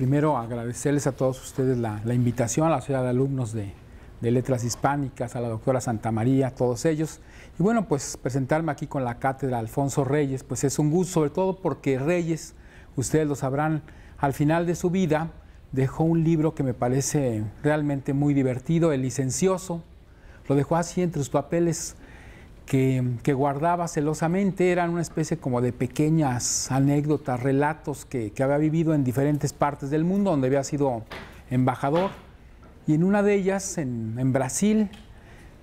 primero agradecerles a todos ustedes la, invitación a la ciudad de alumnos de, de, Letras Hispánicas, a la doctora Santa María, a todos ellos. Y bueno, pues presentarme aquí con la cátedra Alfonso Reyes, pues es un gusto, sobre todo porque Reyes, ustedes lo sabrán, al final de su vida dejó un libro que me parece realmente muy divertido, El Licencioso. Lo dejó así entre sus papeles que, guardaba celosamente, eran una especie como de pequeñas anécdotas, relatos que, había vivido en diferentes partes del mundo, donde había sido embajador. Y en una de ellas, en, Brasil,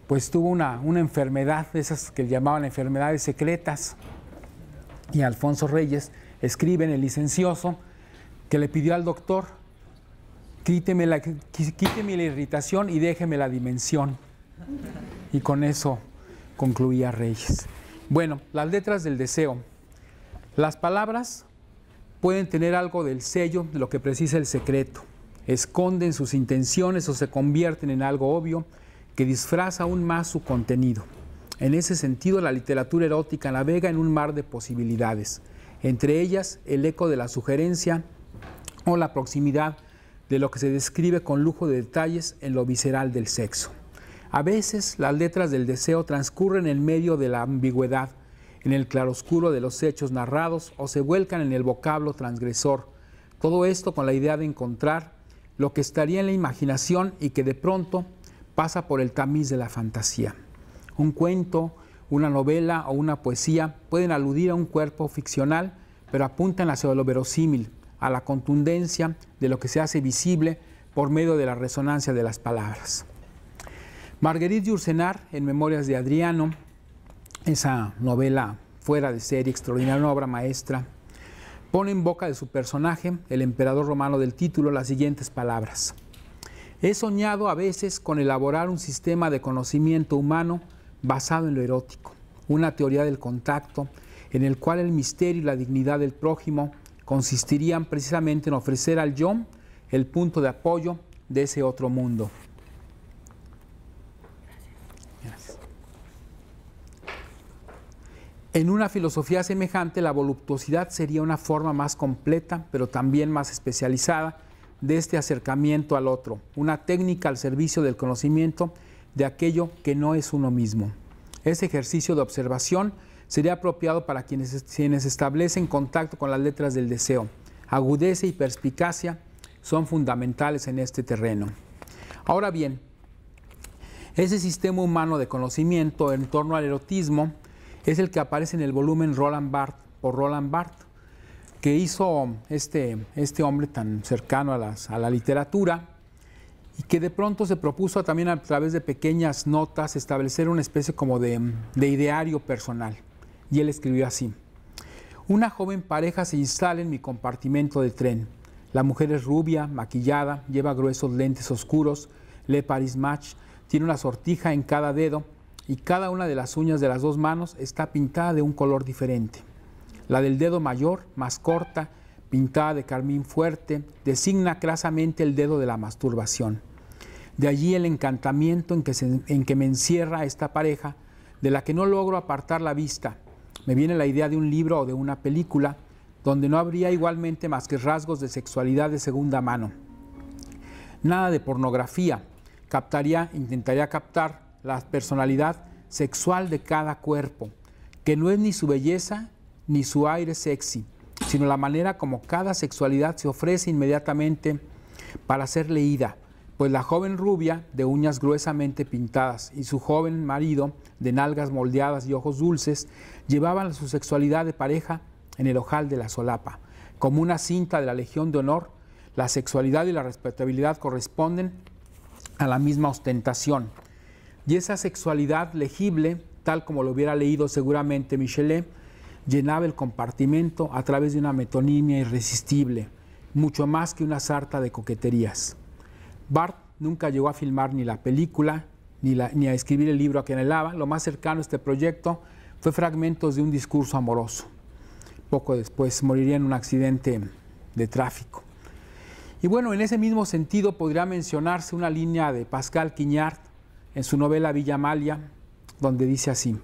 pues tuvo una, una enfermedad, de esas que llamaban enfermedades secretas. Y Alfonso Reyes escribe en el licencioso que le pidió al doctor, quíteme la, quíteme la irritación y déjeme la dimensión. Y con eso concluía Reyes. Bueno, las letras del deseo. Las palabras pueden tener algo del sello de lo que precisa el secreto. Esconden sus intenciones o se convierten en algo obvio que disfraza aún más su contenido. En ese sentido, la literatura erótica navega en un mar de posibilidades, entre ellas el eco de la sugerencia o la proximidad de lo que se describe con lujo de detalles en lo visceral del sexo. A veces las letras del deseo transcurren en medio de la ambigüedad, en el claroscuro de los hechos narrados o se vuelcan en el vocablo transgresor. Todo esto con la idea de encontrar lo que estaría en la imaginación y que de pronto pasa por el tamiz de la fantasía. Un cuento, una novela o una poesía pueden aludir a un cuerpo ficcional, pero apuntan hacia lo verosímil, a la contundencia de lo que se hace visible por medio de la resonancia de las palabras. Marguerite Yourcenar, en Memorias de Adriano, esa novela fuera de serie, extraordinaria, obra maestra, pone en boca de su personaje, el emperador romano del título, las siguientes palabras. He soñado a veces con elaborar un sistema de conocimiento humano basado en lo erótico, una teoría del contacto en el cual el misterio y la dignidad del prójimo consistirían precisamente en ofrecer al yo el punto de apoyo de ese otro mundo. En una filosofía semejante, la voluptuosidad sería una forma más completa, pero también más especializada, de este acercamiento al otro, una técnica al servicio del conocimiento de aquello que no es uno mismo. Ese ejercicio de observación sería apropiado para quienes, quienes establecen contacto con las letras del deseo. Agudeza y perspicacia son fundamentales en este terreno. Ahora bien, ese sistema humano de conocimiento en torno al erotismo es el que aparece en el volumen Roland Barthes por Roland Barthes, que hizo este, este hombre tan cercano a, la literatura y que de pronto se propuso también a través de pequeñas notas establecer una especie como de, de ideario personal. Y él escribió así. Una joven pareja se instala en mi compartimento de tren. La mujer es rubia, maquillada, lleva gruesos lentes oscuros, lee Paris Match, tiene una sortija en cada dedo y cada una de las uñas de las dos manos está pintada de un color diferente. La del dedo mayor, más corta, pintada de carmín fuerte, designa crasamente el dedo de la masturbación. De allí el encantamiento en que, en que me encierra esta pareja, de la que no logro apartar la vista. Me viene la idea de un libro o de una película donde no habría igualmente más que rasgos de sexualidad de segunda mano. Nada de pornografía. Captaría, intentaría captar la personalidad sexual de cada cuerpo, que no es ni su belleza ni su aire sexy, sino la manera como cada sexualidad se ofrece inmediatamente para ser leída, pues la joven rubia de uñas gruesamente pintadas y su joven marido de nalgas moldeadas y ojos dulces llevaban su sexualidad de pareja en el ojal de la solapa. Como una cinta de la Legión de Honor, la sexualidad y la respetabilidad corresponden a la misma ostentación. Y esa sexualidad legible, tal como lo hubiera leído seguramente Michelet, llenaba el compartimento a través de una metonimia irresistible, mucho más que una sarta de coqueterías. Bart nunca llegó a filmar ni la película, ni, ni a escribir el libro a que anhelaba. Lo más cercano a este proyecto fue fragmentos de un discurso amoroso. Poco después moriría en un accidente de tráfico. Y bueno, en ese mismo sentido podría mencionarse una línea de Pascal Quignard en su novela Villa Malia, donde dice así,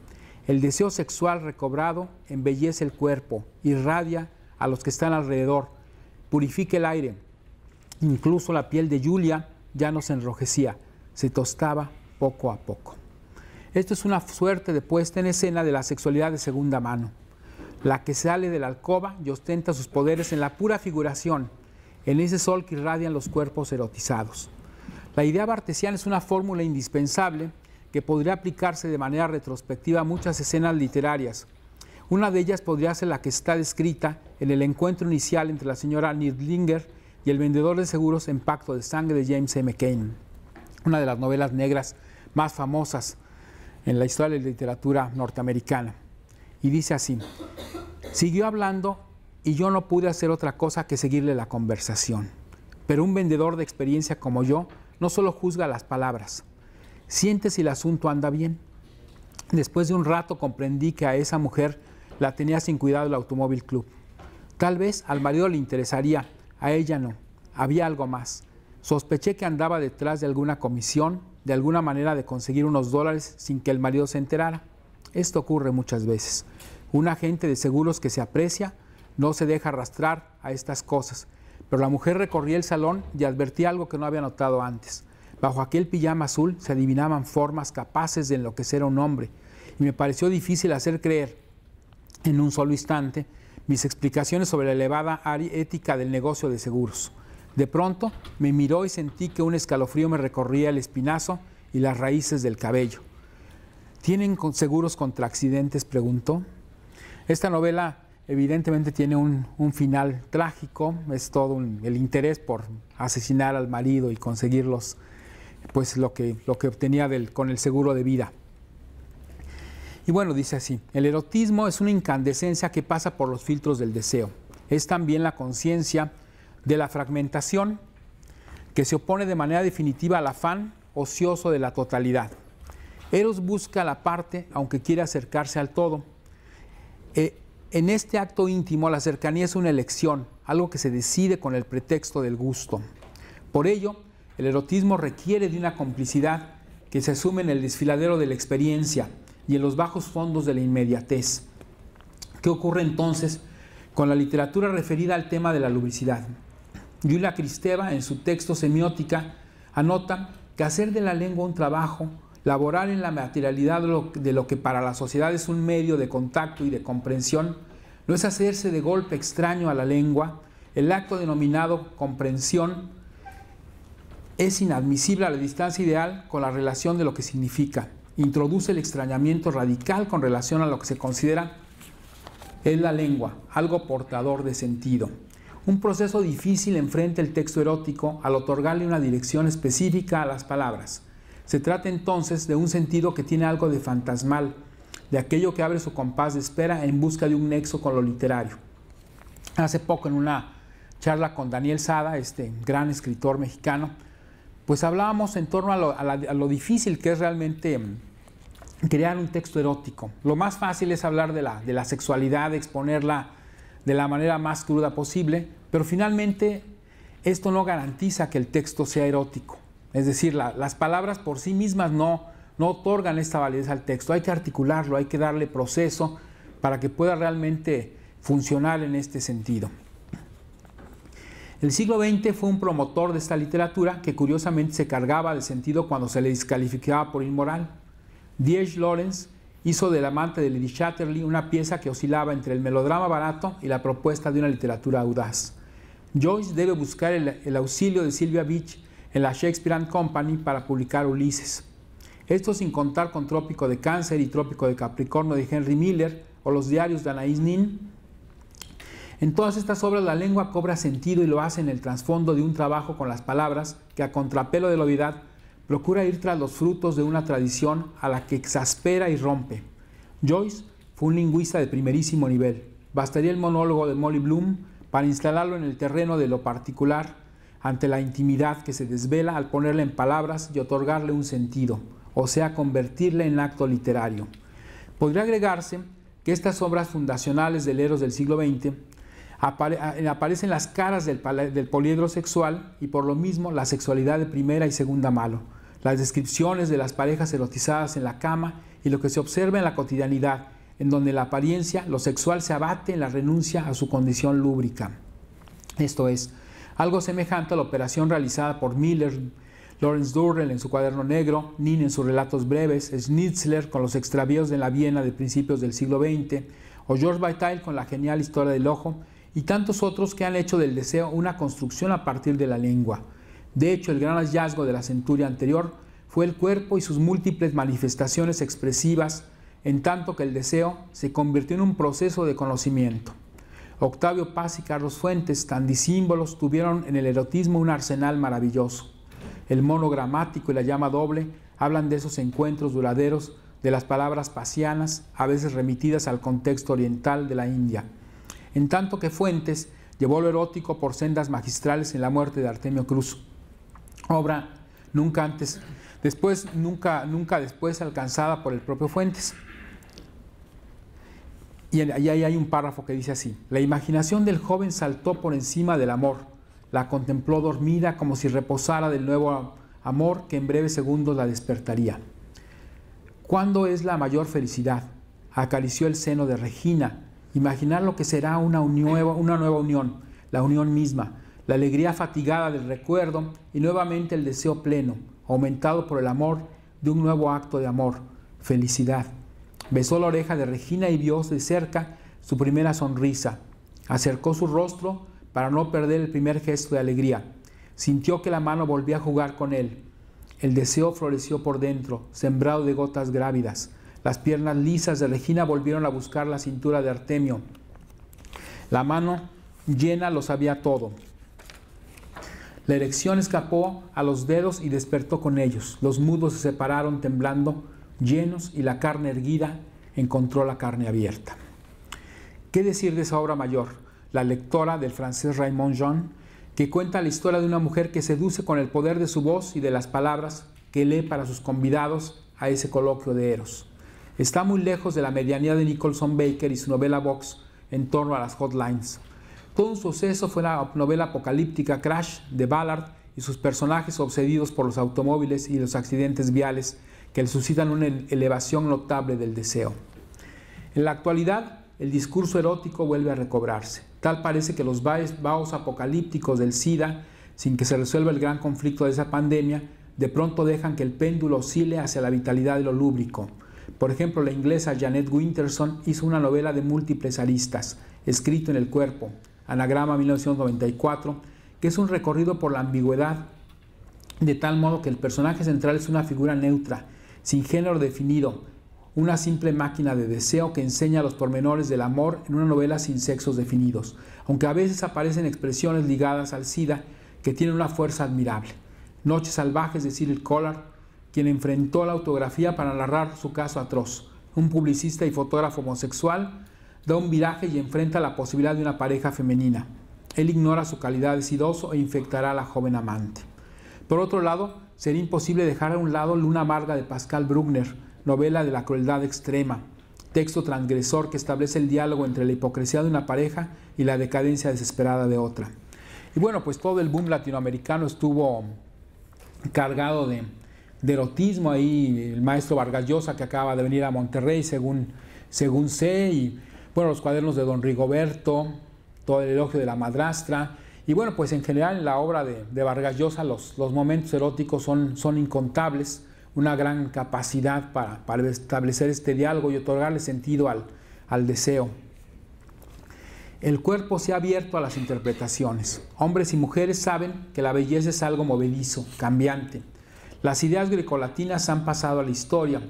el deseo sexual recobrado embellece el cuerpo, irradia a los que están alrededor, purifica el aire, Incluso la piel de Julia ya no se enrojecía, se tostaba poco a poco. Esto es una suerte de puesta en escena de la sexualidad de segunda mano, la que sale de la alcoba y ostenta sus poderes en la pura figuración, en ese sol que irradian los cuerpos erotizados. La idea bartesiana es una fórmula indispensable que podría aplicarse de manera retrospectiva a muchas escenas literarias. Una de ellas podría ser la que está descrita en el encuentro inicial entre la señora Nidlinger y el vendedor de seguros en Pacto de Sangre de James M. Cain, una de las novelas negras más famosas en la historia de la literatura norteamericana. Y dice así, siguió hablando y yo no pude hacer otra cosa que seguirle la conversación. Pero un vendedor de experiencia como yo no solo juzga las palabras, siente si el asunto anda bien. Después de un rato comprendí que a esa mujer la tenía sin cuidado el Automóvil Club. Tal vez al marido le interesaría, a ella no. Había algo más. Sospeché que andaba detrás de alguna comisión, de alguna manera de conseguir unos dólares sin que el marido se enterara. Esto ocurre muchas veces. Un agente de seguros que se aprecia no se deja arrastrar a estas cosas. Pero la mujer recorría el salón y advertía algo que no había notado antes. Bajo aquel pijama azul se adivinaban formas capaces de enloquecer a un hombre, y me pareció difícil hacer creer en un solo instante mis explicaciones sobre la elevada ética del negocio de seguros. De pronto me miró y sentí que un escalofrío me recorría el espinazo y las raíces del cabello. ¿Tienen seguros contra accidentes? preguntó. Esta novela evidentemente tiene un, final trágico, es todo el interés por asesinar al marido y conseguir pues lo que, lo que obtenía con el seguro de vida. Y bueno, dice así, el erotismo es una incandescencia que pasa por los filtros del deseo. Es también la conciencia de la fragmentación que se opone de manera definitiva al afán ocioso de la totalidad. Eros busca la parte aunque quiere acercarse al todo. Eh, en este acto íntimo la cercanía es una elección, algo que se decide con el pretexto del gusto. Por ello, el erotismo requiere de una complicidad que se asume en el desfiladero de la experiencia y en los bajos fondos de la inmediatez. ¿Qué ocurre entonces con la literatura referida al tema de la lubricidad? Julia Kristeva, en su texto Semiótica, anota que hacer de la lengua un trabajo Laborar en la materialidad de lo, que para la sociedad es un medio de contacto y de comprensión no es hacerse de golpe extraño a la lengua. El acto denominado comprensión es inadmisible a la distancia ideal con la relación de lo que significa. Introduce el extrañamiento radical con relación a lo que se considera es la lengua, algo portador de sentido. Un proceso difícil enfrenta el texto erótico al otorgarle una dirección específica a las palabras. Se trata entonces de un sentido que tiene algo de fantasmal, de aquello que abre su compás de espera en busca de un nexo con lo literario. Hace poco en una charla con Daniel Sada, este gran escritor mexicano, pues hablábamos en torno a lo, difícil que es realmente mm, crear un texto erótico. Lo más fácil es hablar de la, de la sexualidad, exponerla de la manera más cruda posible, pero finalmente esto no garantiza que el texto sea erótico. Es decir, las palabras por sí mismas no, no otorgan esta validez al texto. Hay que articularlo, hay que darle proceso para que pueda realmente funcionar en este sentido. El siglo XX fue un promotor de esta literatura que curiosamente se cargaba de sentido cuando se le descalificaba por inmoral. D.H. Lawrence hizo del amante de Lady Chatterley una pieza que oscilaba entre el melodrama barato y la propuesta de una literatura audaz. Joyce debe buscar el, el auxilio de Sylvia Beach en la Shakespeare and Company para publicar Ulises. Esto sin contar con Trópico de Cáncer y Trópico de Capricornio de Henry Miller o los diarios de Anaïs Nin. En todas estas obras la lengua cobra sentido y lo hace en el trasfondo de un trabajo con las palabras que a contrapelo de la obviedad procura ir tras los frutos de una tradición a la que exaspera y rompe. Joyce fue un lingüista de primerísimo nivel. Bastaría el monólogo de Molly Bloom para instalarlo en el terreno de lo particular ante la intimidad que se desvela al ponerle en palabras y otorgarle un sentido, o sea, convertirle en acto literario. Podría agregarse que estas obras fundacionales del Eros del siglo XX aparecen las caras del, del poliedro sexual y por lo mismo la sexualidad de primera y segunda mano, las descripciones de las parejas erotizadas en la cama y lo que se observa en la cotidianidad, en donde la apariencia, lo sexual se abate en la renuncia a su condición lúbrica. Esto es, Algo semejante a la operación realizada por Miller, Lawrence Durrell en su cuaderno negro, Nin en sus relatos breves, Schnitzler con los extravíos de la Viena de principios del siglo XX, o George Bataille con la genial historia del ojo, y tantos otros que han hecho del deseo una construcción a partir de la lengua. De hecho, el gran hallazgo de la centuria anterior fue el cuerpo y sus múltiples manifestaciones expresivas, en tanto que el deseo se convirtió en un proceso de conocimiento. Octavio Paz y Carlos Fuentes, tan disímbolos, tuvieron en el erotismo un arsenal maravilloso. El monogramático y la llama doble hablan de esos encuentros duraderos de las palabras pasianas, a veces remitidas al contexto oriental de la India. En tanto que Fuentes llevó lo erótico por sendas magistrales en la muerte de Artemio Cruz, obra nunca antes, después, nunca, nunca después alcanzada por el propio Fuentes. Y ahí hay un párrafo que dice así, la imaginación del joven saltó por encima del amor, la contempló dormida como si reposara del nuevo amor que en breves segundos la despertaría. ¿Cuándo es la mayor felicidad? Acarició el seno de Regina, imaginar lo que será una, una nueva unión, la unión misma, la alegría fatigada del recuerdo y nuevamente el deseo pleno, aumentado por el amor de un nuevo acto de amor, felicidad. Besó la oreja de Regina y vio de cerca su primera sonrisa. Acercó su rostro para no perder el primer gesto de alegría. Sintió que la mano volvía a jugar con él. El deseo floreció por dentro, sembrado de gotas grávidas. Las piernas lisas de Regina volvieron a buscar la cintura de Artemio. La mano llena lo sabía todo. La erección escapó a los dedos y despertó con ellos. Los mudos se separaron temblando, llenos, y la carne erguida encontró la carne abierta. ¿Qué decir de esa obra mayor? La lectora del francés Raymond Jean que cuenta la historia de una mujer que seduce con el poder de su voz y de las palabras que lee para sus convidados a ese coloquio de Eros. Está muy lejos de la medianía de Nicholson Baker y su novela Vox en torno a las hotlines. Todo un suceso fue la novela apocalíptica Crash de Ballard y sus personajes obsedidos por los automóviles y los accidentes viales que le suscitan una elevación notable del deseo. En la actualidad, el discurso erótico vuelve a recobrarse. Tal parece que los vaos apocalípticos del SIDA, sin que se resuelva el gran conflicto de esa pandemia, de pronto dejan que el péndulo oscile hacia la vitalidad de lo lúbrico. Por ejemplo, la inglesa Janet Winterson hizo una novela de múltiples aristas, escrito en el cuerpo, Anagrama 1994, que es un recorrido por la ambigüedad, de tal modo que el personaje central es una figura neutra, sin género definido, una simple máquina de deseo que enseña los pormenores del amor en una novela sin sexos definidos, aunque a veces aparecen expresiones ligadas al SIDA que tienen una fuerza admirable. Noches salvajes de Cyril Collard, quien enfrentó la autografía para narrar su caso atroz. Un publicista y fotógrafo homosexual da un viraje y enfrenta la posibilidad de una pareja femenina. Él ignora su calidad de sidoso e infectará a la joven amante. Por otro lado, sería imposible dejar a un lado Luna Amarga de Pascal Bruckner, novela de la crueldad extrema, texto transgresor que establece el diálogo entre la hipocresía de una pareja y la decadencia desesperada de otra. Y bueno, pues todo el boom latinoamericano estuvo cargado de, erotismo. Ahí, el maestro Vargas Llosa que acaba de venir a Monterrey, según, según sé, y bueno, los cuadernos de Don Rigoberto, todo el elogio de la madrastra, y bueno, pues en general en la obra de, Vargas Llosa los, los momentos eróticos son, son incontables, una gran capacidad para, establecer este diálogo y otorgarle sentido al, al deseo. El cuerpo se ha abierto a las interpretaciones. Hombres y mujeres saben que la belleza es algo movedizo, cambiante. Las ideas grecolatinas han pasado a la historia.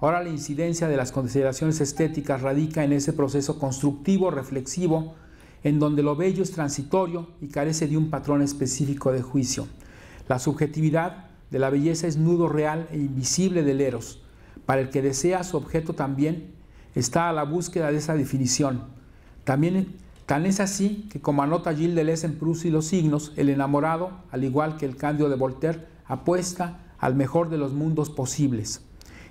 Ahora la incidencia de las consideraciones estéticas radica en ese proceso constructivo, reflexivo, en donde lo bello es transitorio y carece de un patrón específico de juicio. La subjetividad de la belleza es nudo real e invisible del eros. Para el que desea su objeto también está a la búsqueda de esa definición. También tan es así que como anota Gilles Deleuze en Proust y los signos, el enamorado, al igual que el Cándido de Voltaire, apuesta al mejor de los mundos posibles.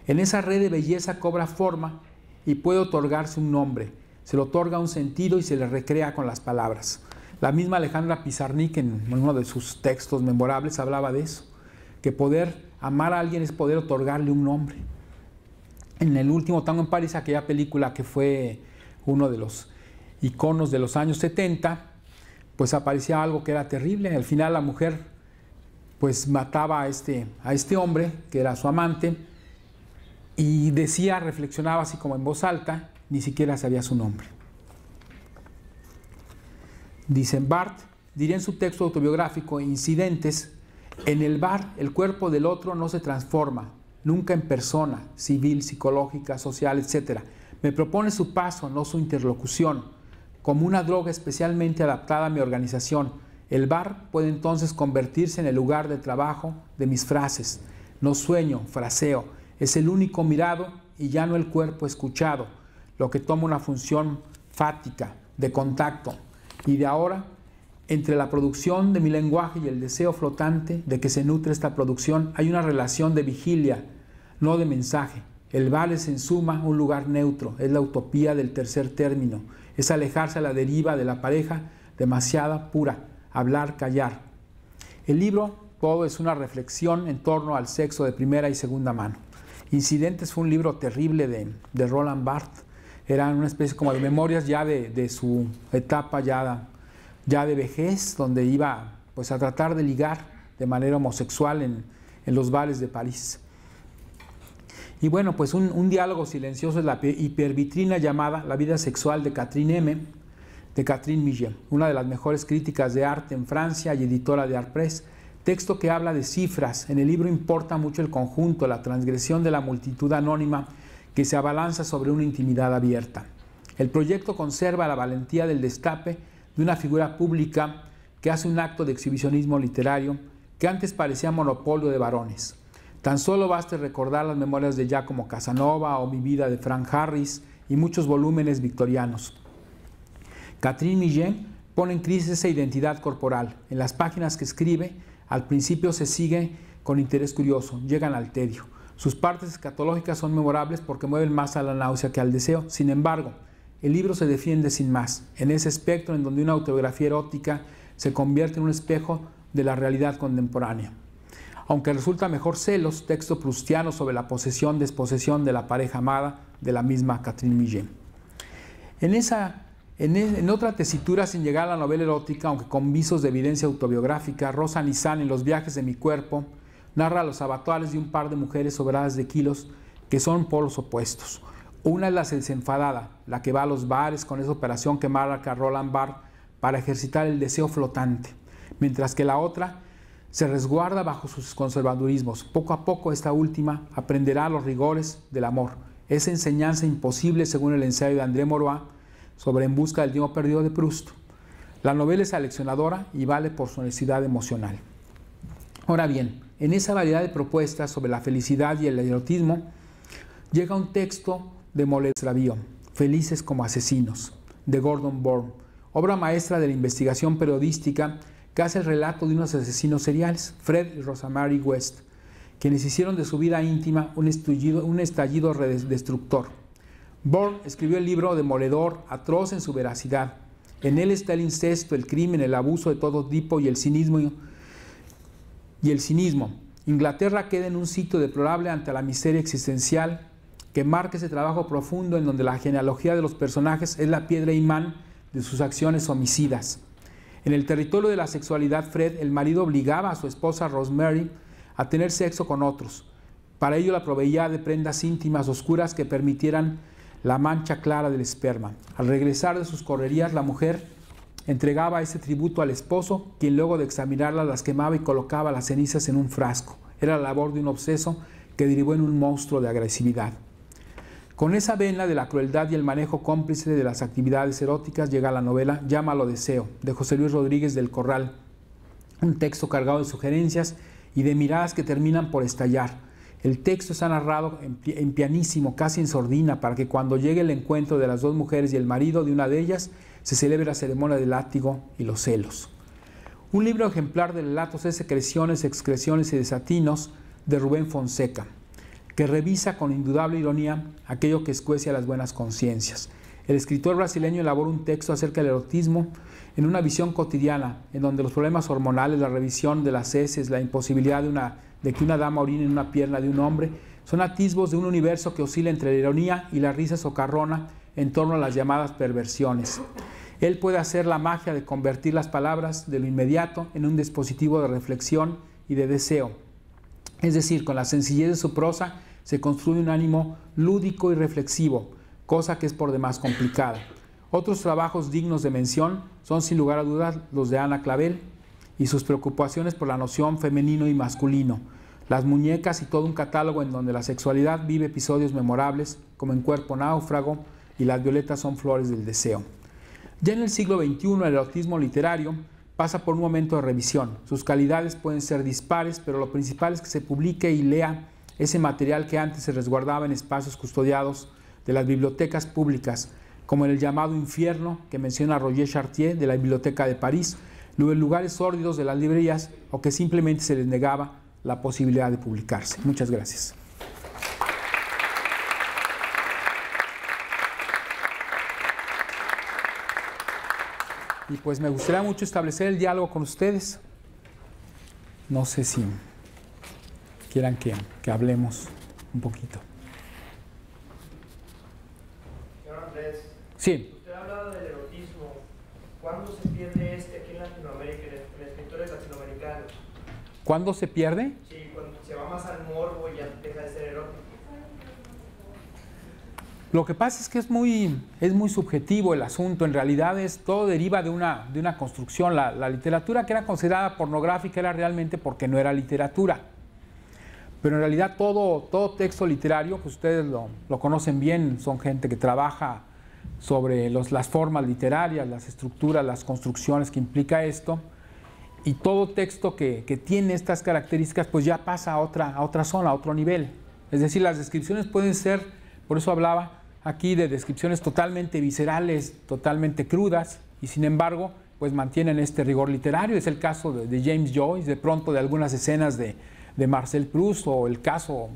En esa red de belleza cobra forma y puede otorgarse un nombre, se le otorga un sentido y se le recrea con las palabras. La misma Alejandra Pizarnik en uno de sus textos memorables hablaba de eso que poder amar a alguien es poder otorgarle un nombre. En el último Tango en París, aquella película que fue uno de los iconos de los años 70, pues aparecía algo que era terrible. Al final la mujer pues mataba a este, a este hombre, que era su amante, y decía, reflexionaba así como en voz alta, ni siquiera sabía su nombre. Dicen Bart, diría en su texto autobiográfico, incidentes, en el bar el cuerpo del otro no se transforma, nunca en persona, civil, psicológica, social, etc. Me propone su paso, no su interlocución, como una droga especialmente adaptada a mi organización. El bar puede entonces convertirse en el lugar de trabajo de mis frases. No sueño, fraseo, es el único mirado y ya no el cuerpo escuchado, lo que toma una función fática, de contacto. Y de ahora, entre la producción de mi lenguaje y el deseo flotante de que se nutre esta producción, hay una relación de vigilia, no de mensaje. El bar es en suma un lugar neutro, es la utopía del tercer término, es alejarse a la deriva de la pareja demasiada pura, hablar, callar. El libro todo es una reflexión en torno al sexo de primera y segunda mano. Incidentes fue un libro terrible de, Roland Barthes. Eran una especie como de memorias ya de, su etapa ya, ya de vejez, donde iba pues, a tratar de ligar de manera homosexual en, los bares de París. Y bueno, pues un, diálogo silencioso es la hipervitrina llamada La vida sexual de Catherine M., de Catherine Millet, una de las mejores críticas de arte en Francia y editora de Art Press, texto que habla de cifras. En el libro importa mucho el conjunto, la transgresión de la multitud anónima que se abalanza sobre una intimidad abierta. El proyecto conserva la valentía del destape de una figura pública que hace un acto de exhibicionismo literario que antes parecía monopolio de varones. Tan solo basta recordar las memorias de Giacomo Casanova o Mi vida de Frank Harris y muchos volúmenes victorianos. Catherine Millet pone en crisis esa identidad corporal. En las páginas que escribe, al principio se sigue con interés curioso, llegan al tedio. Sus partes escatológicas son memorables porque mueven más a la náusea que al deseo. Sin embargo, el libro se defiende sin más, en ese espectro en donde una autobiografía erótica se convierte en un espejo de la realidad contemporánea aunque resulta mejor Celos, texto prustiano sobre la posesión-desposesión de la pareja amada de la misma Catherine Millet. En, esa, en, e, otra tesitura, sin llegar a la novela erótica, aunque con visos de evidencia autobiográfica, Rosa Nizan en Los viajes de mi cuerpo narra los abatuales de un par de mujeres sobradas de kilos que son polos opuestos. Una es la desenfadada, la que va a los bares con esa operación que marca Roland Barthes para ejercitar el deseo flotante, mientras que la otra se resguarda bajo sus conservadurismos. Poco a poco esta última aprenderá los rigores del amor. Esa enseñanza imposible según el ensayo de André Morois sobre En busca del tiempo perdido de Proust. La novela es aleccionadora y vale por su necesidad emocional. Ahora bien, en esa variedad de propuestas sobre la felicidad y el erotismo, llega un texto de Extravío, Felices como asesinos, de Gordon Bourne, obra maestra de la investigación periodística que hace el relato de unos asesinos seriales, Fred y Rosamary West, quienes hicieron de su vida íntima un estallido, un estallido destructor. Bourne escribió el libro Demoledor, atroz en su veracidad. En él está el incesto, el crimen, el abuso de todo tipo y el cinismo. Y el cinismo. Inglaterra queda en un sitio deplorable ante la miseria existencial que marca ese trabajo profundo en donde la genealogía de los personajes es la piedra imán de sus acciones homicidas. En el territorio de la sexualidad, Fred, el marido obligaba a su esposa Rosemary a tener sexo con otros. Para ello la proveía de prendas íntimas oscuras que permitieran la mancha clara del esperma. Al regresar de sus correrías, la mujer entregaba ese tributo al esposo, quien luego de examinarlas las quemaba y colocaba las cenizas en un frasco. Era la labor de un obseso que derivó en un monstruo de agresividad. Con esa vena de la crueldad y el manejo cómplice de las actividades eróticas llega la novela Llámalo Deseo, de José Luis Rodríguez del Corral, un texto cargado de sugerencias y de miradas que terminan por estallar. El texto está narrado en, pianísimo, casi en sordina, para que cuando llegue el encuentro de las dos mujeres y el marido de una de ellas, se celebre la ceremonia del látigo y los celos. Un libro ejemplar de relatos es Secreciones, Excreciones y Desatinos de Rubén Fonseca que revisa con indudable ironía aquello que escuece a las buenas conciencias. El escritor brasileño elabora un texto acerca del erotismo en una visión cotidiana, en donde los problemas hormonales, la revisión de las heces, la imposibilidad de, una, de que una dama orine en una pierna de un hombre, son atisbos de un universo que oscila entre la ironía y la risa socarrona en torno a las llamadas perversiones. Él puede hacer la magia de convertir las palabras de lo inmediato en un dispositivo de reflexión y de deseo. Es decir, con la sencillez de su prosa se construye un ánimo lúdico y reflexivo, cosa que es por demás complicada. Otros trabajos dignos de mención son sin lugar a dudas los de Ana Clavel y sus preocupaciones por la noción femenino y masculino, las muñecas y todo un catálogo en donde la sexualidad vive episodios memorables, como en Cuerpo Náufrago y Las violetas son flores del deseo. Ya en el siglo XXI el erotismo literario pasa por un momento de revisión. Sus calidades pueden ser dispares, pero lo principal es que se publique y lea ese material que antes se resguardaba en espacios custodiados de las bibliotecas públicas, como en el llamado infierno que menciona Roger Chartier de la Biblioteca de París, en lugares sórdidos de las librerías o que simplemente se les negaba la posibilidad de publicarse. Muchas gracias. Y pues me gustaría mucho establecer el diálogo con ustedes. No sé si quieran que, que hablemos un poquito. Señor Andrés, Sí. usted ha hablado del erotismo. ¿Cuándo se pierde este aquí en Latinoamérica, en escritores latinoamericanos? ¿Cuándo se pierde? Sí, cuando se va más al morbo y ya deja de ser erótico. Lo que pasa es que es muy, es muy subjetivo el asunto, en realidad es, todo deriva de una, de una construcción. La, la literatura que era considerada pornográfica era realmente porque no era literatura. Pero en realidad todo, todo texto literario, pues ustedes lo, lo conocen bien, son gente que trabaja sobre los, las formas literarias, las estructuras, las construcciones que implica esto. Y todo texto que, que tiene estas características, pues ya pasa a otra, a otra zona, a otro nivel. Es decir, las descripciones pueden ser, por eso hablaba aquí de descripciones totalmente viscerales, totalmente crudas, y sin embargo, pues mantienen este rigor literario. Es el caso de, James Joyce, de pronto de algunas escenas de, de Marcel Proust, o el caso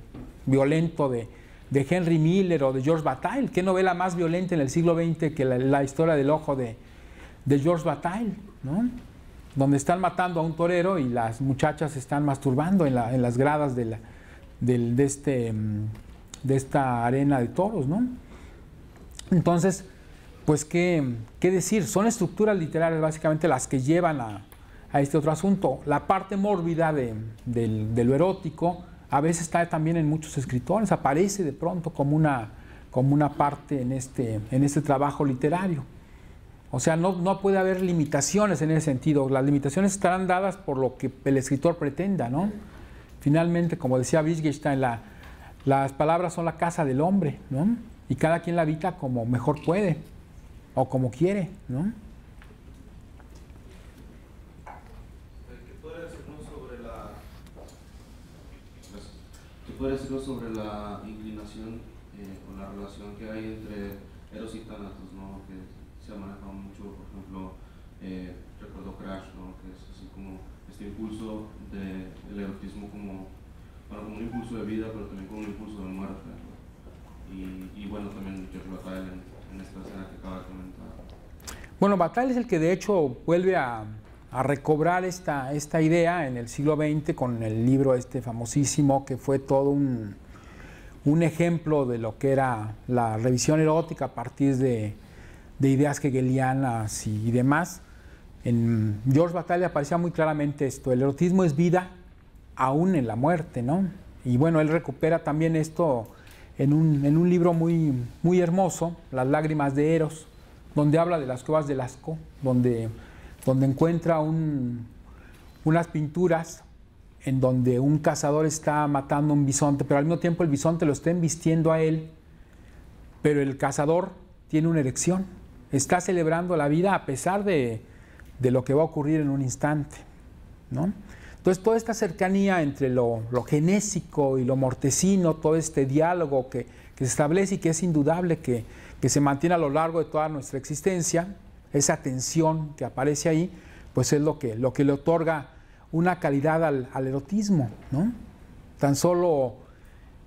violento de, de Henry Miller o de George Bataille. ¿Qué novela más violenta en el siglo XX que la, historia del ojo de, George Bataille? ¿no? Donde están matando a un torero y las muchachas se están masturbando en, la, en las gradas de, la, este, mm, de esta arena de toros. ¿no? Entonces, pues, ¿qué, qué decir? Son estructuras literarias básicamente las que llevan a, a este otro asunto. La parte mórbida de, lo erótico a veces está también en muchos escritores, aparece de pronto como una, como una parte en este, en este trabajo literario. O sea, no, no puede haber limitaciones en ese sentido. Las limitaciones estarán dadas por lo que el escritor pretenda, ¿no? Finalmente, como decía Wittgenstein, la, las palabras son la casa del hombre, ¿no? Y cada quien la habita como mejor puede o como quiere, ¿no? ¿Qué podría decirnos sobre la Gracias. ¿Qué podría decirnos sobre la inclinación eh, o la relación que hay entre Eros y Thanatos, ¿no? Que se ha manejado mucho, por ejemplo, eh, recuerdo Crash, ¿no? Que es así como este impulso de- del erotismo como, bueno, como un impulso de vida, pero también como un impulso de muerte. Y, bueno, también George Bataille en, esta escena que acaba de comentar. Bueno, Bataille es el que de hecho vuelve a, recobrar esta, idea en el siglo XX con el libro este famosísimo que fue todo un, un ejemplo de lo que era la revisión erótica a partir de, de ideas hegelianas y, demás. En George Bataille aparecía muy claramente esto, el erotismo es vida aún en la muerte, ¿no? Y bueno, él recupera también esto en un, libro muy, hermoso, Las lágrimas de Eros, donde habla de las cuevas de Lascaux, donde, encuentra un- unas pinturas en donde un cazador está matando un bisonte, pero al mismo tiempo el bisonte lo está embistiendo a él, pero el cazador tiene una erección, está celebrando la vida a pesar de, de lo que va a ocurrir en un instante. ¿no? Entonces, toda esta cercanía entre lo, genésico y lo mortecino, todo este diálogo que, se establece y que es indudable que, se mantiene a lo largo de toda nuestra existencia, esa tensión que aparece ahí, pues es lo que, le otorga una calidad al, erotismo. ¿no? Tan solo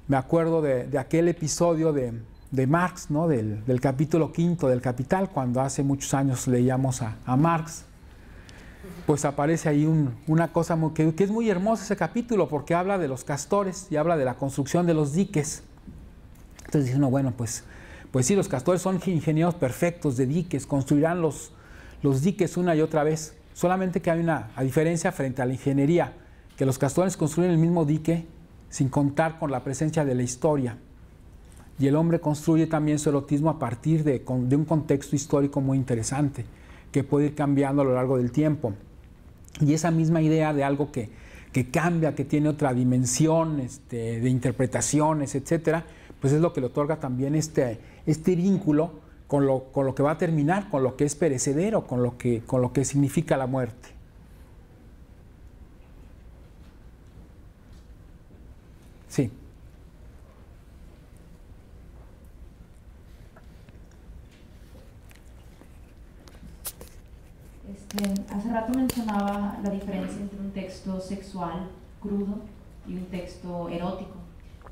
me acuerdo de, aquel episodio de, Marx, ¿no? del, capítulo quinto del Capital, cuando hace muchos años leíamos a Marx, pues aparece ahí un- una cosa muy- que, es muy hermosa ese capítulo, porque habla de los castores y habla de la construcción de los diques. Entonces dice bueno, pues, pues sí, los castores son ingenieros perfectos de diques, construirán los, los diques una y otra vez. Solamente que hay una diferencia frente a la ingeniería, que los castores construyen el mismo dique sin contar con la presencia de la historia. Y el hombre construye también su erotismo a partir de un contexto histórico muy interesante, que puede ir cambiando a lo largo del tiempo. Y esa misma idea de algo que, que cambia, que tiene otra dimensión este, de interpretaciones, etcétera, pues es lo que le otorga también este, este vínculo con lo, con lo, que va a terminar, con lo que es perecedero, con lo que, con lo que significa la muerte. Sí. Este, hace rato mencionaba la diferencia entre un texto sexual crudo y un texto erótico.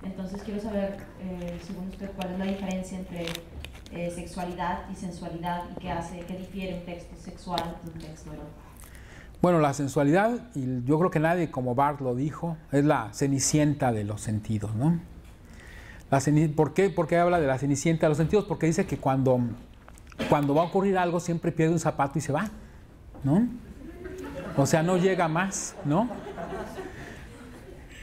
Entonces quiero saber, eh, según usted, cuál es la diferencia entre eh, sexualidad y sensualidad y qué hace, qué difiere un texto sexual de un texto erótico. Bueno, la sensualidad, y yo creo que nadie como Bart lo dijo, es la cenicienta de los sentidos, ¿no? La ¿Por qué? Porque habla de la cenicienta de los sentidos, porque dice que cuando, cuando va a ocurrir algo siempre pierde un zapato y se va, ¿no? O sea, no llega más, ¿no?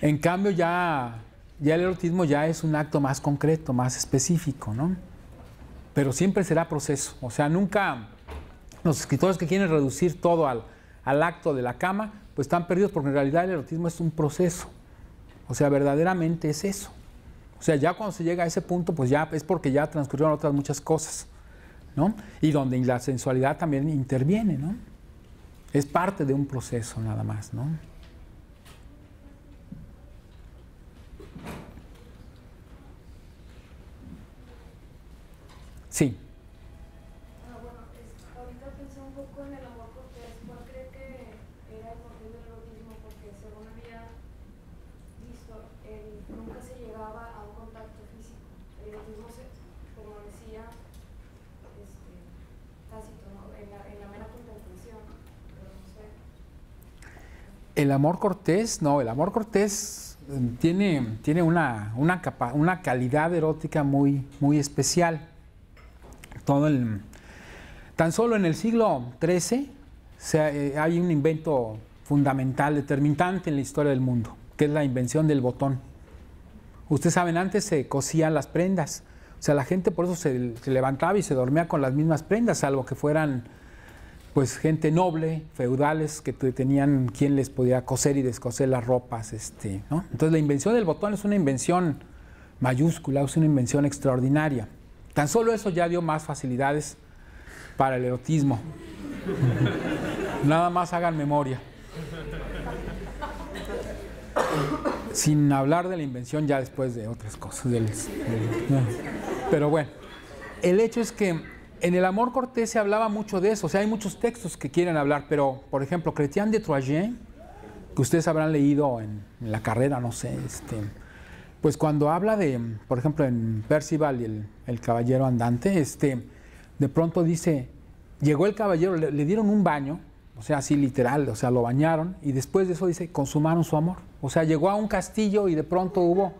En cambio ya ya el erotismo ya es un acto más concreto, más específico, ¿no? Pero siempre será proceso. O sea, nunca los escritores que quieren reducir todo al, acto de la cama, pues están perdidos porque en realidad el erotismo es un proceso. O sea, verdaderamente es eso. O sea, ya cuando se llega a ese punto, pues ya es porque ya transcurrieron otras muchas cosas, ¿no? Y donde la sensualidad también interviene, ¿no? Es parte de un proceso nada más, ¿no? Sí. Ah, bueno, ahorita pensé un poco en el amor cortés. ¿Cuál cree que era el motivo del erotismo? Porque según había visto, nunca se llegaba a un contacto físico. El erotismo se permanecía este, tácito, en, la, en la mera contemplación. Pero no sé. El amor cortés, no, el amor cortés mm, tiene, tiene una, una, capa, una calidad erótica muy, muy especial todo el... Tan solo en el siglo XIII eh, hay un invento fundamental, determinante en la historia del mundo, que es la invención del botón. Ustedes saben, antes se cosían las prendas, o sea, la gente por eso se, levantaba y se dormía con las mismas prendas, salvo que fueran pues gente noble, feudales, que tenían quien les podía coser y descoser las ropas. Este, Entonces la invención del botón es una invención mayúscula, es una invención extraordinaria. Tan solo eso ya dio más facilidades para el erotismo. Nada más hagan memoria. Sin hablar de la invención ya después de otras cosas. pero bueno, el hecho es que en el amor cortés se hablaba mucho de eso. O sea, hay muchos textos que quieren hablar, pero por ejemplo, Chrétien de Troyes, que ustedes habrán leído en, en la carrera, no sé, este, pues cuando habla de, por ejemplo, en Percival y el, caballero andante, este, de pronto dice, llegó el caballero, le, dieron un baño, o sea, así literal, o sea, lo bañaron, y después de eso dice, consumaron su amor. O sea, llegó a un castillo y de pronto hubo,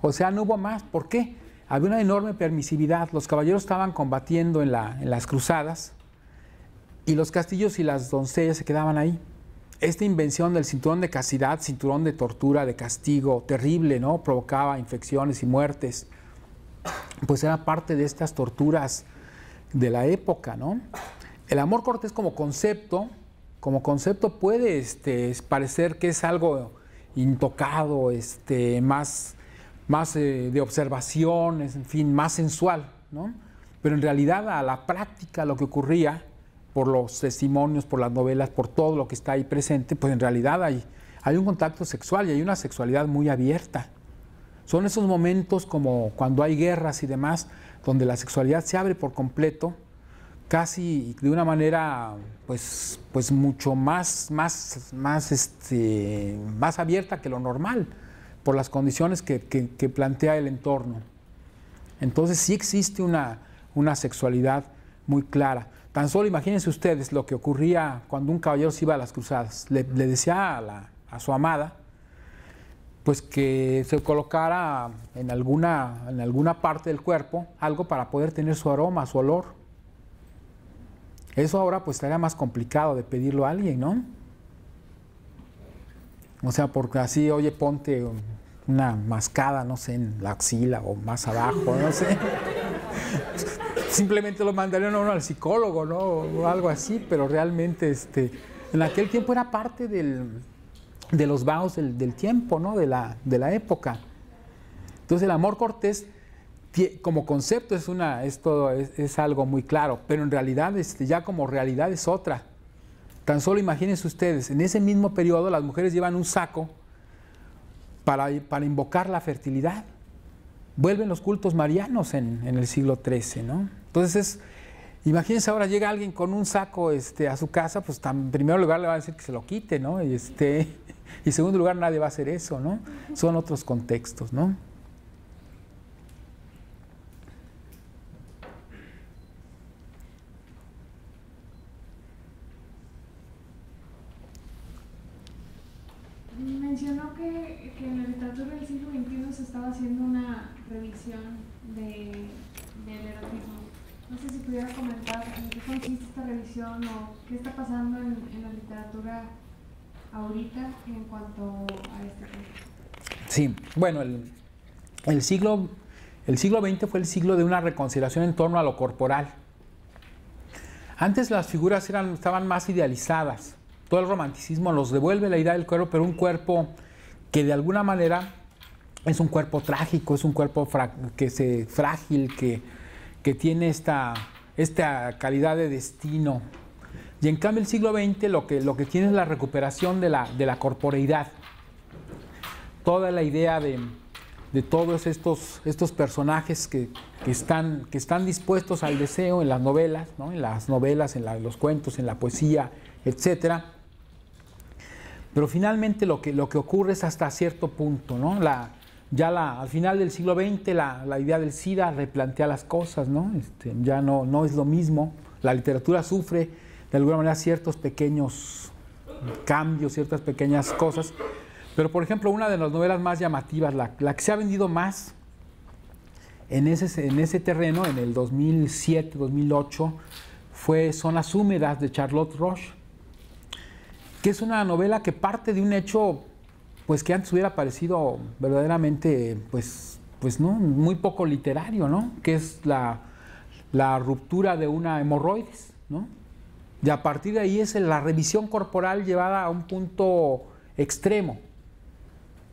o sea, no hubo más. ¿Por qué? Había una enorme permisividad. Los caballeros estaban combatiendo en, la, en las cruzadas y los castillos y las doncellas se quedaban ahí esta invención del cinturón de castidad, cinturón de tortura, de castigo terrible, ¿no? Provocaba infecciones y muertes. Pues era parte de estas torturas de la época, ¿no? El amor cortés como concepto, como concepto puede este, parecer que es algo intocado, este, más, más eh, de observación, en fin, más sensual, ¿no? Pero en realidad a la práctica lo que ocurría por los testimonios, por las novelas, por todo lo que está ahí presente, pues en realidad hay, hay un contacto sexual y hay una sexualidad muy abierta. Son esos momentos como cuando hay guerras y demás, donde la sexualidad se abre por completo, casi de una manera pues, pues mucho más, más, más, este, más abierta que lo normal, por las condiciones que, plantea el entorno. Entonces sí existe una, una sexualidad muy clara. Tan solo imagínense ustedes lo que ocurría cuando un caballero se iba a las cruzadas. Le, decía a, su amada, pues que se colocara en alguna, en alguna parte del cuerpo algo para poder tener su aroma, su olor. Eso ahora pues estaría más complicado de pedirlo a alguien, ¿no? O sea, porque así, oye, ponte una mascada, no sé, en la axila o más abajo, no sé. Simplemente lo mandarían a uno al psicólogo, ¿no? O algo así, pero realmente este, en aquel tiempo era parte del, de los vagos del, tiempo, ¿no? De la, de la época. Entonces el amor cortés como concepto es, una, esto es, algo muy claro, pero en realidad este, ya como realidad es otra. Tan solo imagínense ustedes, en ese mismo periodo las mujeres llevan un saco para, para invocar la fertilidad. Vuelven los cultos marianos en, el siglo XIII, ¿no? Entonces, imagínense ahora llega alguien con un saco este, a su casa, pues en primer lugar le va a decir que se lo quite, ¿no? Y, este, y en segundo lugar nadie va a hacer eso, ¿no? Son otros contextos, ¿no? Mencionó que, que, en la literatura del siglo XXI se estaba haciendo una revisión de, del erotismo. No sé si pudiera comentar en qué consiste esta revisión o qué está pasando en, en la literatura ahorita en cuanto a este tema. Sí, bueno, el, el, siglo, el siglo XX fue el siglo de una reconciliación en torno a lo corporal. Antes las figuras eran, estaban más idealizadas todo el romanticismo nos devuelve la idea del cuerpo, pero un cuerpo que de alguna manera es un cuerpo trágico, es un cuerpo que frágil, que, que tiene esta, esta calidad de destino. Y en cambio el siglo XX lo que, lo que tiene es la recuperación de la, de la corporeidad. Toda la idea de, de todos estos, estos personajes que, que, están, que están dispuestos al deseo en las novelas, ¿no? en las novelas, en, en los cuentos, en la poesía, etcétera pero finalmente lo que, lo que ocurre es hasta cierto punto, ¿no? La, ya la, al final del siglo XX la, la, idea del SIDA replantea las cosas, ¿no? Este, ya no, no es lo mismo. La literatura sufre de alguna manera ciertos pequeños cambios, ciertas pequeñas cosas. Pero por ejemplo, una de las novelas más llamativas, la, la que se ha vendido más en ese, en ese terreno, en el 2007, 2008, fue Zonas Húmedas de Charlotte Roche que es una novela que parte de un hecho pues que antes hubiera parecido verdaderamente pues, pues no, muy poco literario, ¿no? Que es la, ruptura de una hemorroides, ¿no? Y a partir de ahí es la revisión corporal llevada a un punto extremo.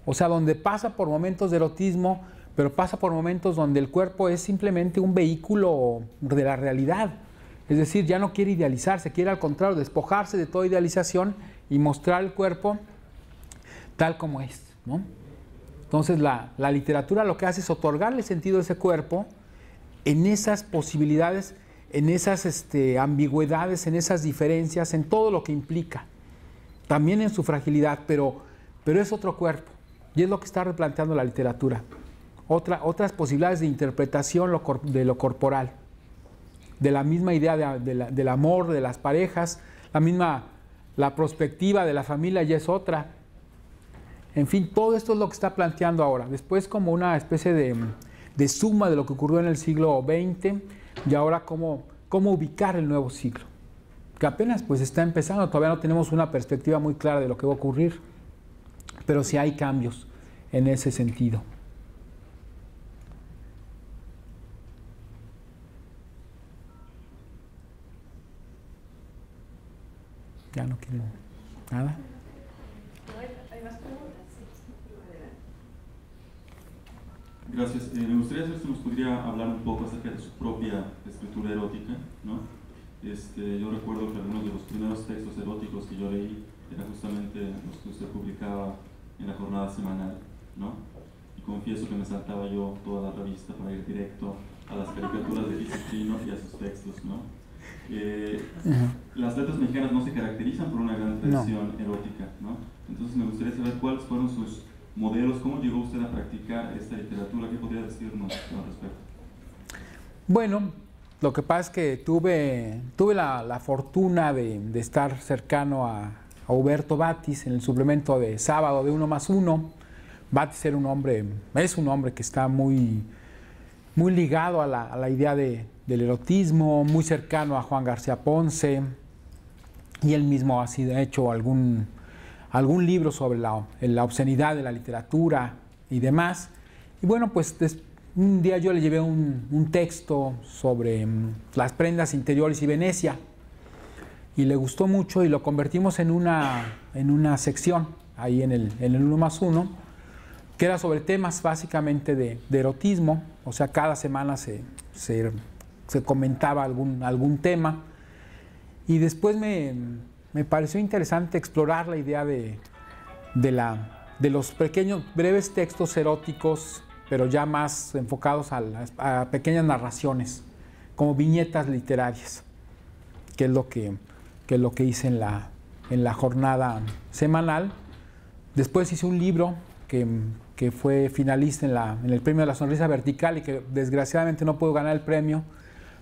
O sea, donde pasa por momentos de erotismo, pero pasa por momentos donde el cuerpo es simplemente un vehículo de la realidad. Es decir, ya no quiere idealizarse, quiere al contrario despojarse de toda idealización y mostrar el cuerpo tal como es. Entonces la, literatura lo que hace es otorgarle sentido a ese cuerpo en esas posibilidades, en esas este, ambigüedades, en esas diferencias, en todo lo que implica. También en su fragilidad, pero, pero es otro cuerpo. Y es lo que está replanteando la literatura. Otra, otras posibilidades de interpretación de lo corporal. De la misma idea del amor, de las parejas, la misma la perspectiva de la familia ya es otra. En fin, todo esto es lo que está planteando ahora. Después como una especie de, suma de lo que ocurrió en el siglo XX y ahora cómo, cómo ubicar el nuevo siglo, que apenas pues está empezando, todavía no tenemos una perspectiva muy clara de lo que va a ocurrir, pero sí hay cambios en ese sentido. Ya no quieren nada. Gracias. Eh, me gustaría saber si nos podría hablar un poco acerca de su propia escritura erótica. ¿no? Este, yo recuerdo que algunos de los primeros textos eróticos que yo leí eran justamente los que usted publicaba en la jornada semanal. ¿no? Y confieso que me saltaba yo toda la revista para ir directo a las caricaturas de Disciplino y a sus textos. ¿no? Eh, las letras mexicanas no se caracterizan por una gran tradición erótica, ¿no? Entonces me gustaría saber cuáles fueron sus modelos, cómo llegó usted a practicar esta literatura, qué podría decirnos al respecto. Bueno, lo que pasa es que tuve, tuve la, fortuna de, estar cercano a, a, Huberto Batis en el suplemento de sábado de uno más uno. Batis era un hombre, es un hombre que está muy, muy ligado a la, a la idea de, del erotismo, muy cercano a Juan García Ponce, y él mismo ha sido, hecho algún, algún libro sobre la, obscenidad de la literatura y demás. Y bueno, pues un día yo le llevé un, un texto sobre mm, las prendas interiores y Venecia, y le gustó mucho y lo convertimos en una, en una sección ahí en el, en el 1 más 1, que era sobre temas básicamente de, erotismo, o sea, cada semana se, se, se, comentaba algún, algún tema, y después me, me pareció interesante explorar la idea de, de, la, de los pequeños, breves textos eróticos, pero ya más enfocados a, pequeñas narraciones, como viñetas literarias, que es lo que que es lo que hice en la, en la jornada semanal. Después hice un libro que, que fue finalista en, la, en, el premio de la sonrisa vertical y que desgraciadamente no pudo ganar el premio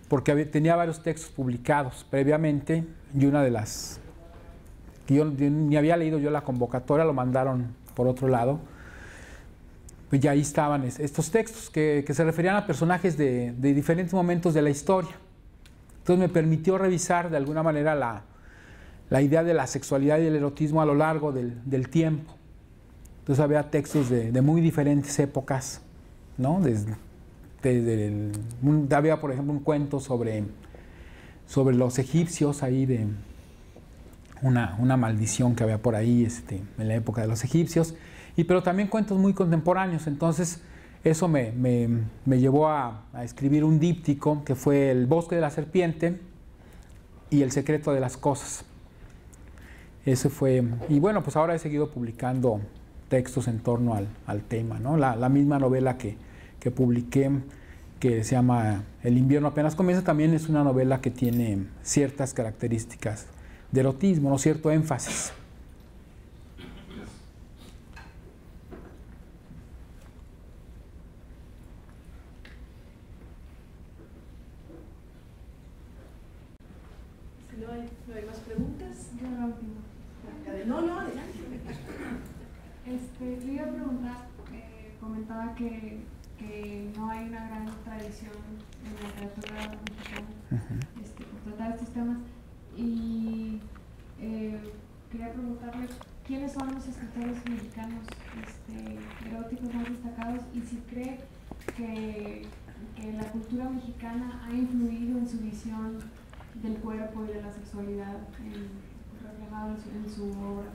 porque tenía varios textos publicados previamente y una de las que yo, ni había leído yo la convocatoria, lo mandaron por otro lado. Pues ya ahí estaban estos textos que, que se referían a personajes de, de diferentes momentos de la historia. Entonces me permitió revisar de alguna manera la, la idea de la sexualidad y el erotismo a lo largo del, del tiempo. Entonces había textos de, de, muy diferentes épocas, ¿no? Desde, había, por ejemplo, un cuento sobre, sobre los egipcios ahí de una, una, maldición que había por ahí este, en la época de los egipcios, y, pero también cuentos muy contemporáneos. Entonces eso me, me, me llevó a, a escribir un díptico que fue El bosque de la serpiente y El secreto de las cosas. Ese fue, y bueno, pues ahora he seguido publicando textos en torno al, al tema, ¿no? La, la, misma novela que, que publiqué, que se llama El invierno apenas comienza, también es una novela que tiene ciertas características de erotismo, ¿no? cierto énfasis. Si no hay, no hay más preguntas, yo la última. No, no, adelante. Este, le iba a preguntar, eh, comentaba que, no hay una gran tradición en la literatura mexicana uh -huh. este, por tratar estos temas. Y eh, quería preguntarle quiénes son los escritores mexicanos este, eróticos más destacados y si cree que, que la cultura mexicana ha influido en su visión del cuerpo y de la sexualidad. En, en su obra?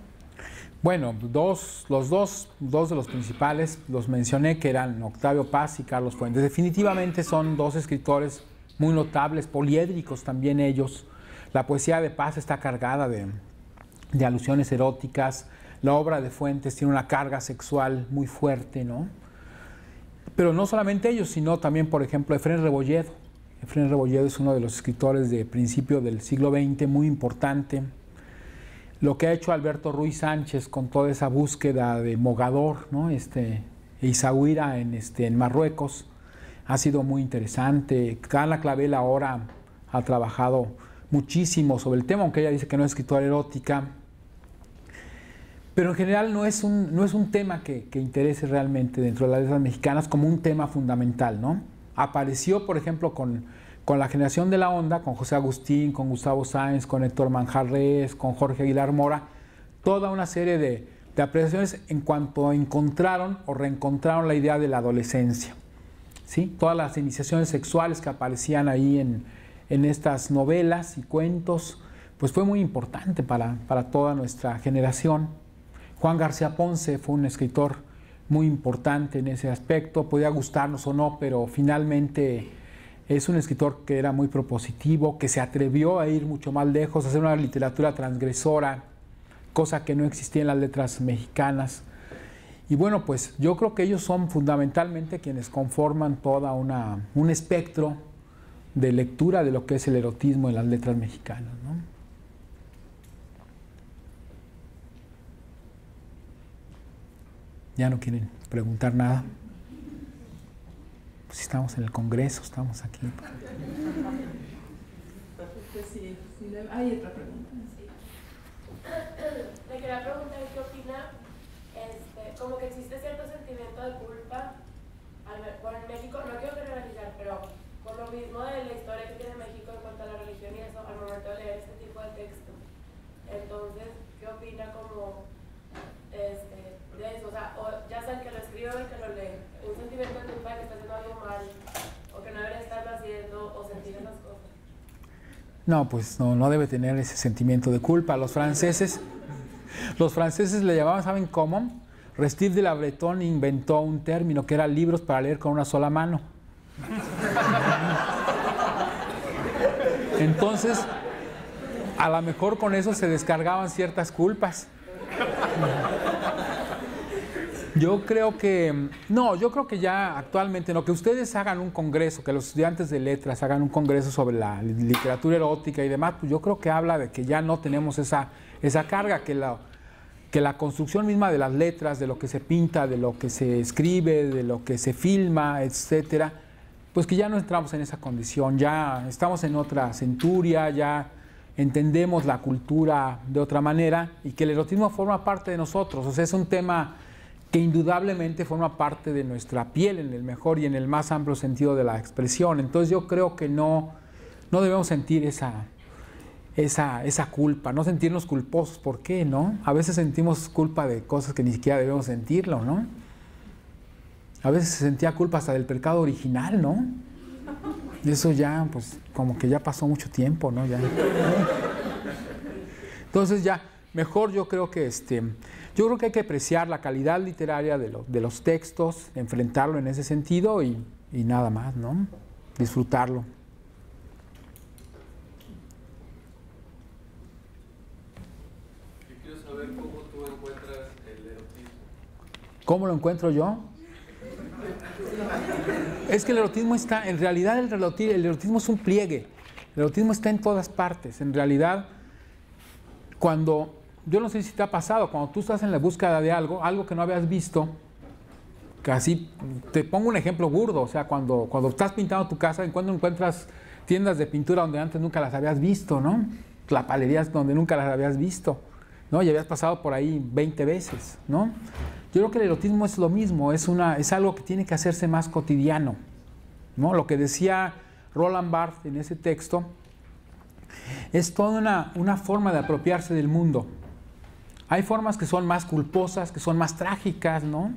Bueno, dos, los dos, dos de los principales los mencioné que eran Octavio Paz y Carlos Fuentes. Definitivamente son dos escritores muy notables, poliédricos también ellos. La poesía de Paz está cargada de, alusiones eróticas. La obra de Fuentes tiene una carga sexual muy fuerte, ¿no? Pero no solamente ellos, sino también, por ejemplo, Efrén Rebolledo. Efrén Rebolledo es uno de los escritores de principio del siglo XX, muy importante lo que ha hecho Alberto Ruiz Sánchez con toda esa búsqueda de Mogador, ¿no? este, Isahuira en, este, en Marruecos, ha sido muy interesante. Carla Clavel ahora ha trabajado muchísimo sobre el tema, aunque ella dice que no es escritora erótica. Pero en general no es un, no es un tema que, que interese realmente dentro de las letras mexicanas como un tema fundamental. ¿no? Apareció, por ejemplo, con con la generación de la onda, con José Agustín, con Gustavo Sáenz, con Héctor Manjarres, con Jorge Aguilar Mora, toda una serie de, de, apreciaciones en cuanto encontraron o reencontraron la idea de la adolescencia. ¿sí? Todas las iniciaciones sexuales que aparecían ahí en, en estas novelas y cuentos, pues fue muy importante para, para toda nuestra generación. Juan García Ponce fue un escritor muy importante en ese aspecto, podía gustarnos o no, pero finalmente es un escritor que era muy propositivo, que se atrevió a ir mucho más lejos, a hacer una literatura transgresora, cosa que no existía en las letras mexicanas. Y bueno, pues yo creo que ellos son fundamentalmente quienes conforman toda una, un espectro de lectura de lo que es el erotismo en las letras mexicanas. Ya no quieren preguntar nada. Pues estamos en el Congreso, estamos aquí. Sí, sí, hay otra pregunta. Sí. Le quería preguntar qué opina, este, como que existe cierto sentimiento de culpa al, por en México, no quiero generalizar, pero por lo lo mismo de la historia que tiene México en cuanto a la religión y eso, al momento de leer este tipo de texto. Entonces, ¿qué opina como este, O sea, ya sea el que lo escribe o el que lo lee, un sentimiento de culpa de que está haciendo algo mal, o que no debería estarlo haciendo, o sentir esas cosas. No, pues no, no debe tener ese sentimiento de culpa. Los franceses, los franceses le llamaban, ¿saben cómo? Restif de la Breton inventó un término que era libros para leer con una sola mano. Entonces, a lo mejor con eso se descargaban ciertas culpas. Yo creo que, no, yo creo que ya actualmente, no, que ustedes hagan un congreso, que los estudiantes de letras hagan un congreso sobre la literatura erótica y demás, pues yo creo que habla de que ya no tenemos esa, esa carga, que la, que la construcción misma de las letras, de lo que se pinta, de lo que se escribe, de lo que se filma, etcétera, pues que ya no entramos en esa condición, ya estamos en otra centuria, ya entendemos la cultura de otra manera y que el erotismo forma parte de nosotros, o sea, es un tema que indudablemente forma parte de nuestra piel en el mejor y en el más amplio sentido de la expresión. Entonces yo creo que no, no debemos sentir esa, esa, esa culpa, no sentirnos culposos. ¿Por qué? ¿No? A veces sentimos culpa de cosas que ni siquiera debemos sentirlo, ¿no? A veces se sentía culpa hasta del pecado original, ¿no? Eso ya, pues, como que ya pasó mucho tiempo, ¿no? Entonces ya, mejor yo creo que este, yo creo que hay que apreciar la calidad literaria de, lo, de los textos, enfrentarlo en ese sentido y, y nada más, ¿no? Disfrutarlo. Yo quiero saber cómo tú encuentras el erotismo. ¿Cómo lo encuentro yo? Es que el erotismo está, en realidad el erotismo, el erotismo es un pliegue. El erotismo está en todas partes. En realidad, cuando, yo no sé si te ha pasado, cuando tú estás en la búsqueda de algo, algo que no habías visto, así, te pongo un ejemplo burdo, o sea, cuando, cuando estás pintando tu casa, cuando encuentras tiendas de pintura donde antes nunca las habías visto, ¿no? Clapalerías donde nunca las habías visto, ¿no? Y habías pasado por ahí 20 veces, ¿no? Yo creo que el erotismo es lo mismo, es, una, es algo que tiene que hacerse más cotidiano, ¿no? Lo que decía Roland Barthes en ese texto es toda una, una forma de apropiarse del mundo. Hay formas que son más culposas, que son más trágicas, ¿no?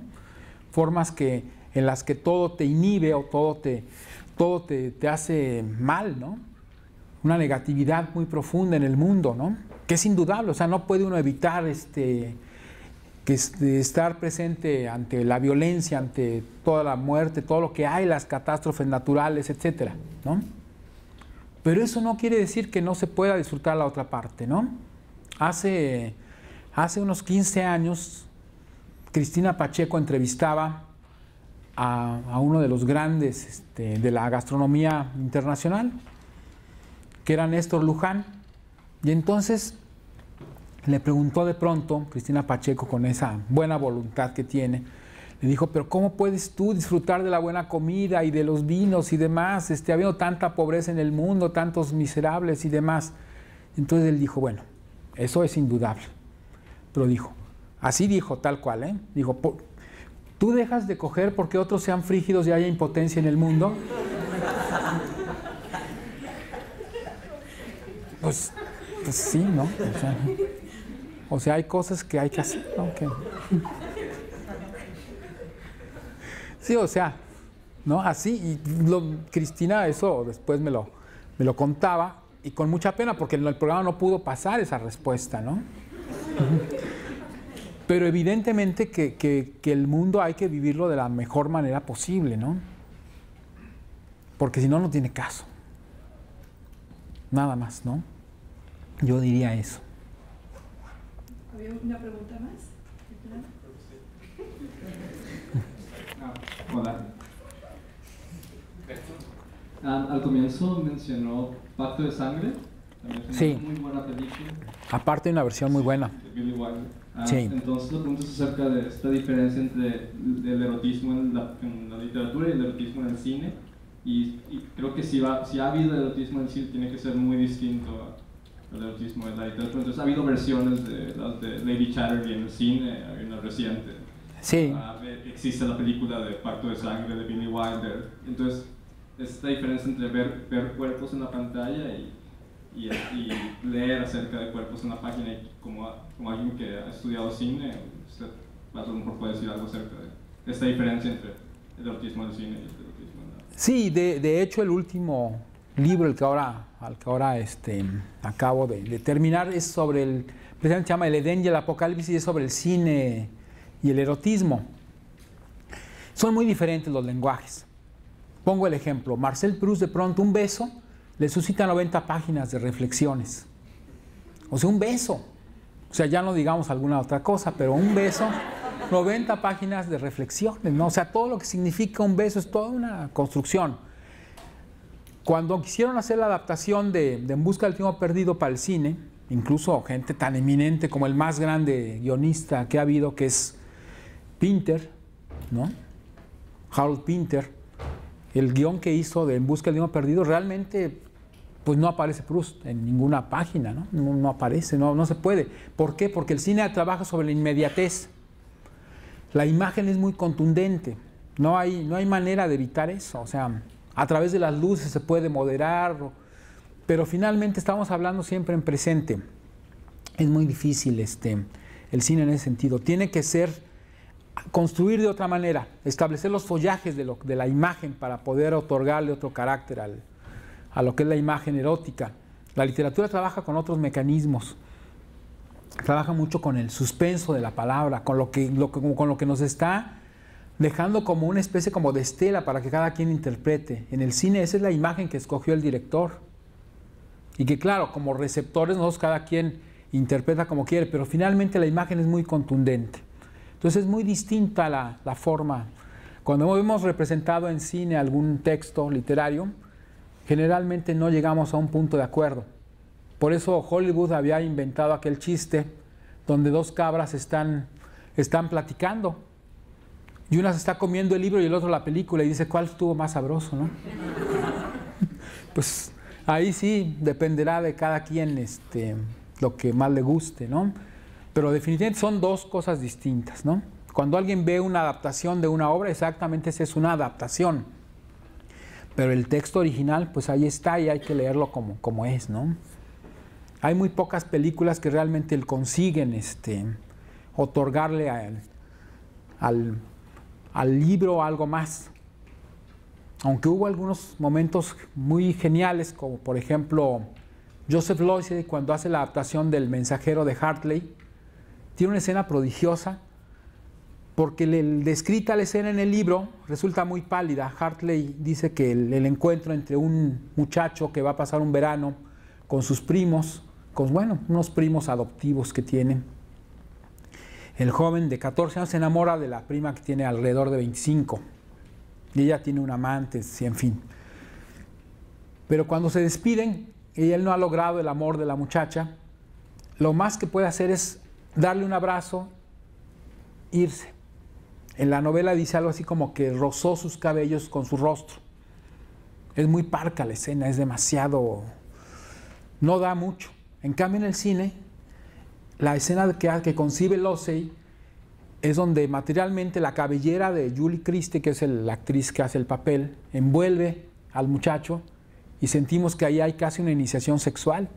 Formas que, en las que todo te inhibe o todo te, todo te, te hace mal, ¿no? Una negatividad muy profunda en el mundo, ¿no? Que es indudable, o sea, no puede uno evitar este, que estar presente ante la violencia, ante toda la muerte, todo lo que hay, las catástrofes naturales, etcétera, ¿no? Pero eso no quiere decir que no se pueda disfrutar la otra parte, ¿no? Hace, hace unos 15 años, Cristina Pacheco entrevistaba a, uno de los grandes este, de la gastronomía internacional, que era Néstor Luján, y entonces le preguntó de pronto, Cristina Pacheco, con esa buena voluntad que tiene, le dijo, pero ¿cómo puedes tú disfrutar de la buena comida y de los vinos y demás, este, habiendo tanta pobreza en el mundo, tantos miserables y demás? Entonces él dijo, bueno, eso es indudable. Pero dijo, así dijo tal cual, ¿eh? Dijo, "Po- ¿tú dejas de coger porque otros sean frígidos y haya impotencia en el mundo? Pues, pues sí, ¿no? O sea, hay cosas que hay que hacer, ¿no? Sí, o sea, ¿no? Así, y lo- Cristina eso después me lo, me lo contaba y con mucha pena porque en el programa no pudo pasar esa respuesta, ¿no? Pero evidentemente que, que- que el mundo hay que vivirlo de la mejor manera posible, ¿no? Porque si no, no tiene caso. Nada más, ¿no? Yo diría eso. ¿Había una pregunta más? Hola. Ah, al comienzo mencionó Pacto de Sangre. Sí. muy buena película Aparte una versión muy buena. de Billy Wilder. Ah, Sí. Entonces la pregunta es acerca de esta diferencia entre el erotismo en la, en la literatura y el erotismo en el cine. Y, y creo que si, va, si ha habido erotismo en el cine tiene que ser muy distinto al erotismo en la literatura. Entonces ha habido versiones de las de Lady Chatterley en el cine, hay una reciente. Sí. Ah, existe la película de Pacto de Sangre de Billy Wilder. Entonces, esta diferencia entre ver, ver cuerpos en la pantalla y, y, y, leer acerca de cuerpos en la página. Y como, como alguien que ha estudiado cine, usted a lo mejor puede decir algo acerca de esta diferencia entre el erotismo del cine y el erotismo en la... Sí, de, de hecho el último libro, el que ahora, al que ahora este, acabo de, de terminar, es sobre el, precisamente se llama El Edén y el Apocalipsis, y es sobre el cine y el erotismo. Son muy diferentes los lenguajes. Pongo el ejemplo, Marcel Proust de pronto un beso le suscita 90 páginas de reflexiones. O sea, un beso. O sea, ya no digamos alguna otra cosa, pero un beso, 90 páginas de reflexiones, ¿no? O sea, todo lo que significa un beso es toda una construcción. Cuando quisieron hacer la adaptación de, de En Busca del Tiempo Perdido para el cine, incluso gente tan eminente como el más grande guionista que ha habido, que es Pinter, ¿no? Harold Pinter, el guion que hizo de En Busca del Tiempo Perdido, realmente pues no aparece Proust en ninguna página, ¿no? No, aparece, no, no se puede. ¿Por qué? Porque el cine trabaja sobre la inmediatez. La imagen es muy contundente. No hay, no hay manera de evitar eso. O sea, a través de las luces se puede moderar, pero finalmente estamos hablando siempre en presente. Es muy difícil este, el cine en ese sentido. Tiene que ser construir de otra manera, establecer los follajes de, de la imagen para poder otorgarle otro carácter al, a lo que es la imagen erótica. La literatura trabaja con otros mecanismos, trabaja mucho con el suspenso de la palabra, con lo que, lo, con lo que nos está dejando como una especie como de estela para que cada quien interprete. En el cine esa es la imagen que escogió el director. Y que claro, como receptores nosotros cada quien interpreta como quiere, pero finalmente la imagen es muy contundente. Entonces es muy distinta la, la forma. Cuando hemos representado en cine algún texto literario, generalmente no llegamos a un punto de acuerdo. Por eso Hollywood había inventado aquel chiste donde dos cabras están, están platicando y una se está comiendo el libro y el otro la película y dice, ¿cuál estuvo más sabroso? ¿no? pues ahí sí dependerá de cada quien este, lo que más le guste, ¿no? Pero definitivamente son dos cosas distintas, ¿no? Cuando alguien ve una adaptación de una obra, exactamente esa es una adaptación. Pero el texto original, pues ahí está y hay que leerlo como, como es, ¿no? Hay muy pocas películas que realmente consiguen este, otorgarle al, al libro algo más. Aunque hubo algunos momentos muy geniales, como por ejemplo Joseph Loisy cuando hace la adaptación del mensajero de Hartley, tiene una escena prodigiosa porque descrita la escena en el libro resulta muy pálida. Hartley dice que el, encuentro entre un muchacho que va a pasar un verano con sus primos, con bueno, unos primos adoptivos que tienen, el joven de 14 años se enamora de la prima que tiene alrededor de 25 y ella tiene un amante, en fin. Pero cuando se despiden y él no ha logrado el amor de la muchacha, lo más que puede hacer es darle un abrazo, irse. En la novela dice algo así como que rozó sus cabellos con su rostro. Es muy parca la escena, es demasiado... no da mucho. En cambio en el cine la escena que, que concibe Losey es donde materialmente la cabellera de Julie Christie, que es la actriz que hace el papel, envuelve al muchacho y sentimos que ahí hay casi una iniciación sexual,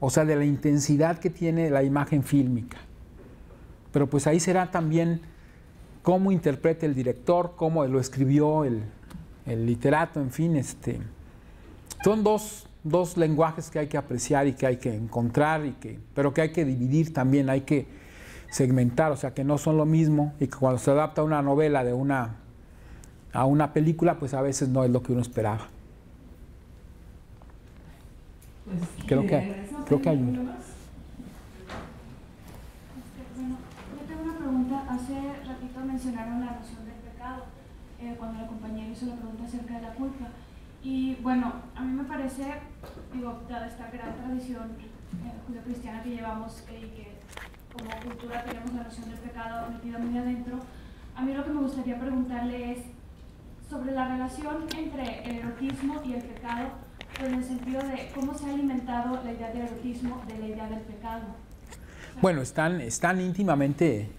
o sea, de la intensidad que tiene la imagen fílmica. Pero pues ahí será también cómo interpreta el director, cómo lo escribió el, el literato, en fin, este, son dos dos lenguajes que hay que apreciar y que hay que encontrar, y que, pero que hay que dividir también, hay que segmentar, o sea, que no son lo mismo y que cuando se adapta una novela de una, a una película, pues a veces no es lo que uno esperaba. Pues, creo que, creo que hay uno. Bueno, yo tengo una pregunta. Hace ratito mencionaron la noción del pecado, eh, cuando la compañera hizo la pregunta acerca de la culpa. Y bueno, a mí me parece, digo, dada esta gran tradición eh, cristiana que llevamos y que como cultura tenemos la noción del pecado metida muy adentro, a mí lo que me gustaría preguntarle es sobre la relación entre el erotismo y el pecado, en el sentido de cómo se ha alimentado la idea del erotismo de la idea del pecado. Bueno, están, están íntimamente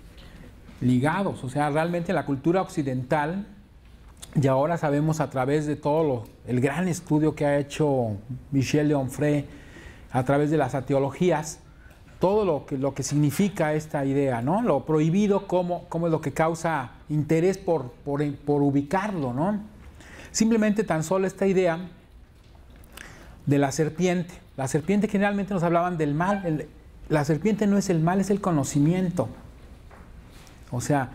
ligados, o sea, realmente la cultura occidental Y ahora sabemos a través de todo lo, el gran estudio que ha hecho Michel Leonfray, a través de las atiologías, todo lo que, lo que significa esta idea, ¿no? Lo prohibido, cómo, cómo es lo que causa interés por, por, ubicarlo, ¿no? Simplemente tan solo esta idea de la serpiente. La serpiente generalmente nos hablaban del mal. La serpiente no es el mal, es el conocimiento. O sea,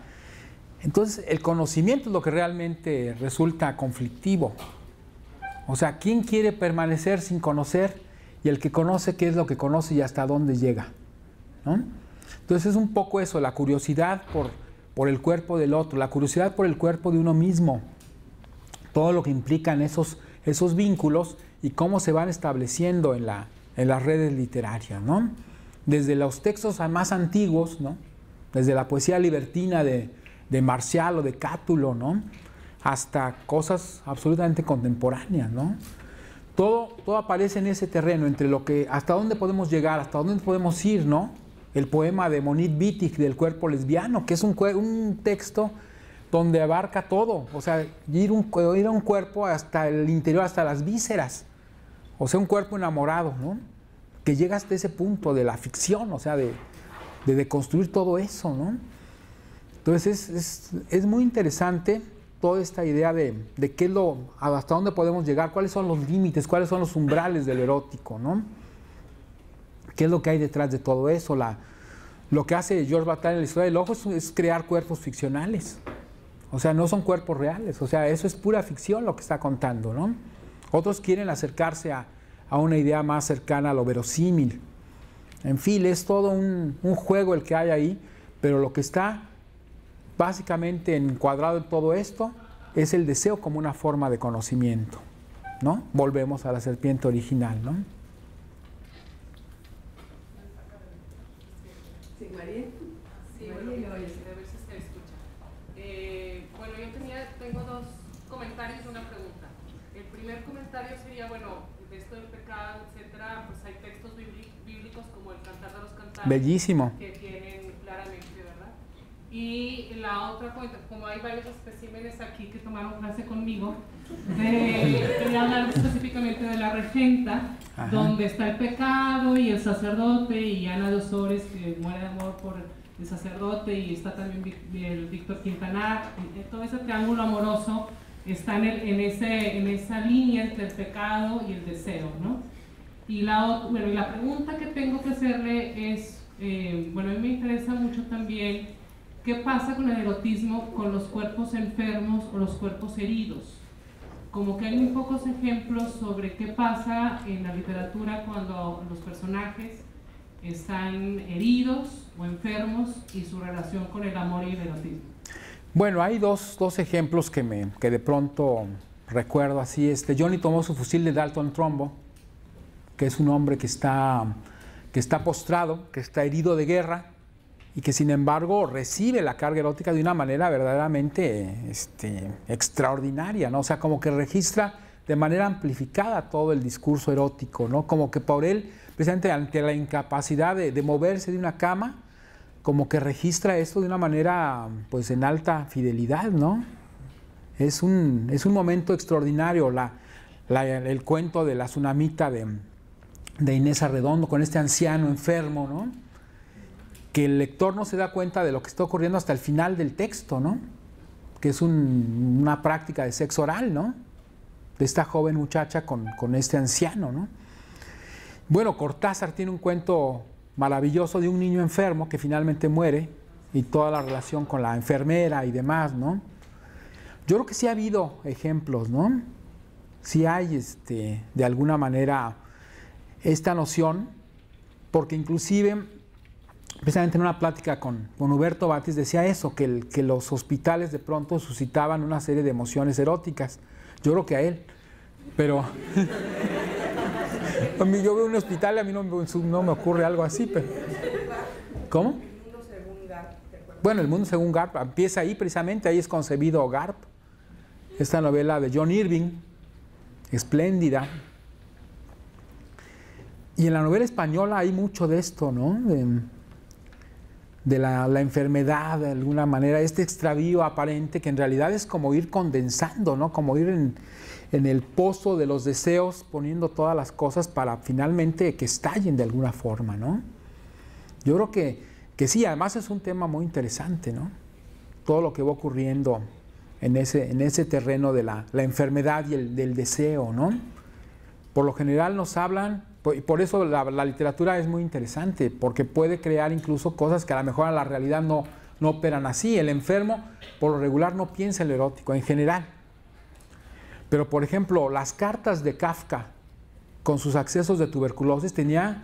entonces el conocimiento es lo que realmente resulta conflictivo. O sea, ¿quién quiere permanecer sin conocer? Y el que conoce, ¿qué es lo que conoce y hasta dónde llega? ¿no? Entonces es un poco eso, la curiosidad por, por el cuerpo del otro, la curiosidad por el cuerpo de uno mismo, todo lo que implican esos, esos vínculos y cómo se van estableciendo en, la, en las redes literarias. ¿no? Desde los textos más antiguos, ¿no? Desde la poesía libertina de, de Marcial o de Cátulo, ¿no? hasta cosas absolutamente contemporáneas. ¿no? Todo, todo aparece en ese terreno, entre lo que, hasta dónde podemos llegar, hasta dónde podemos ir, ¿no? El poema de Monique Wittig del cuerpo lesbiano, que es un, un texto donde abarca todo, o sea, ir, un, ir a un cuerpo hasta el interior, hasta las vísceras, o sea, un cuerpo enamorado, ¿no? Que llega hasta ese punto de la ficción, o sea, de, de deconstruir todo eso, ¿no? Entonces es, es- es muy interesante toda esta idea de, de qué es lo, hasta dónde podemos llegar, cuáles son los límites, cuáles son los umbrales del erótico, ¿no? ¿Qué es lo que hay detrás de todo eso? La, lo que hace George Bataille en la historia del ojo es, es crear cuerpos ficcionales. O sea, no son cuerpos reales. O sea, eso es pura ficción lo que está contando, ¿no? Otros quieren acercarse a, a una idea más cercana a lo verosímil. En fin, es todo un, juego el que hay ahí, pero lo que está básicamente encuadrado en todo esto es el deseo como una forma de conocimiento, ¿no? Volvemos a la serpiente original, ¿no? Sí, María bueno, y luego yo. a ver si se escucha. Eh, bueno, yo tenía, tengo dos comentarios y una pregunta. El primer comentario sería, bueno, de esto del pecado, etcétera, pues hay textos bíbli- bíblicos como el Cantar de los Cantares. Bellísimo. Que tienen claramente, ¿verdad? Y la otra cuenta, como hay varios especímenes aquí que tomaron clase conmigo, quería hablar específicamente de la regenta, Ajá. donde está el pecado y el sacerdote y Ana de Osores que muere de amor por el sacerdote y está también el Víctor Quintanar, y todo ese triángulo amoroso está en, el- en, ese, en esa línea entre el pecado y el deseo, ¿no? Y la, bueno, y la pregunta que tengo que hacerle es, eh, bueno, a mí me interesa mucho también qué pasa con el erotismo con los cuerpos enfermos o los cuerpos heridos. Como que hay muy pocos ejemplos sobre qué pasa en la literatura cuando los personajes están heridos o enfermos y su relación con el amor y el erotismo. Bueno, hay dos, dos ejemplos que, me, que de pronto recuerdo así. Este, Johnny tomó su fusil de Dalton Trumbo, que es un hombre que está, que está postrado, que está herido de guerra y que sin embargo recibe la carga erótica de una manera verdaderamente este, extraordinaria, ¿no? O sea, como que registra de manera amplificada todo el discurso erótico, ¿no? Como que por él, precisamente ante la incapacidad de, moverse de una cama, como que registra esto de una manera pues en alta fidelidad, ¿no? Es un, es un momento extraordinario la- el cuento de la tsunamita de, de Inés Arredondo con este anciano enfermo, ¿no? Que el lector no se da cuenta de lo que está ocurriendo hasta el final del texto, ¿no? Que es un- una práctica de sexo oral, ¿no? De esta joven muchacha con, con este anciano, ¿no? Bueno, Cortázar tiene un cuento maravilloso de un niño enfermo que finalmente muere y toda la relación con la enfermera y demás, ¿no? Yo creo que sí ha habido ejemplos, ¿no? Sí hay, este, de alguna manera, esta noción, porque inclusive, precisamente en una plática con, con Huberto Batis decía eso, que, el- que los hospitales de pronto suscitaban una serie de emociones eróticas. Yo creo que a él, pero... A mí, yo veo un hospital y a mí no, me- no me ocurre algo así, pero... ¿Cómo? Uno según Garp, ¿te acuerdas? Bueno, el mundo según Garp empieza ahí precisamente, ahí es concebido Garp. Esta novela de John Irving, espléndida. Y en la novela española hay mucho de esto, ¿no? De, la, enfermedad de alguna manera, este extravío aparente que en realidad es como ir condensando, ¿no? Como ir en, en, el pozo de los deseos poniendo todas las cosas para finalmente que estallen de alguna forma, ¿no? Yo creo que, que sí, además es un tema muy interesante, ¿no? Todo lo que va ocurriendo en ese, en ese terreno de la, la enfermedad y el del deseo, ¿no? Por lo general nos hablan y por eso la, la, literatura es muy interesante, porque puede crear incluso cosas que a lo mejor a la realidad no, no operan así. El enfermo, por lo regular, no piensa en lo erótico, en general. Pero, por ejemplo, las cartas de Kafka con sus accesos de tuberculosis tenía,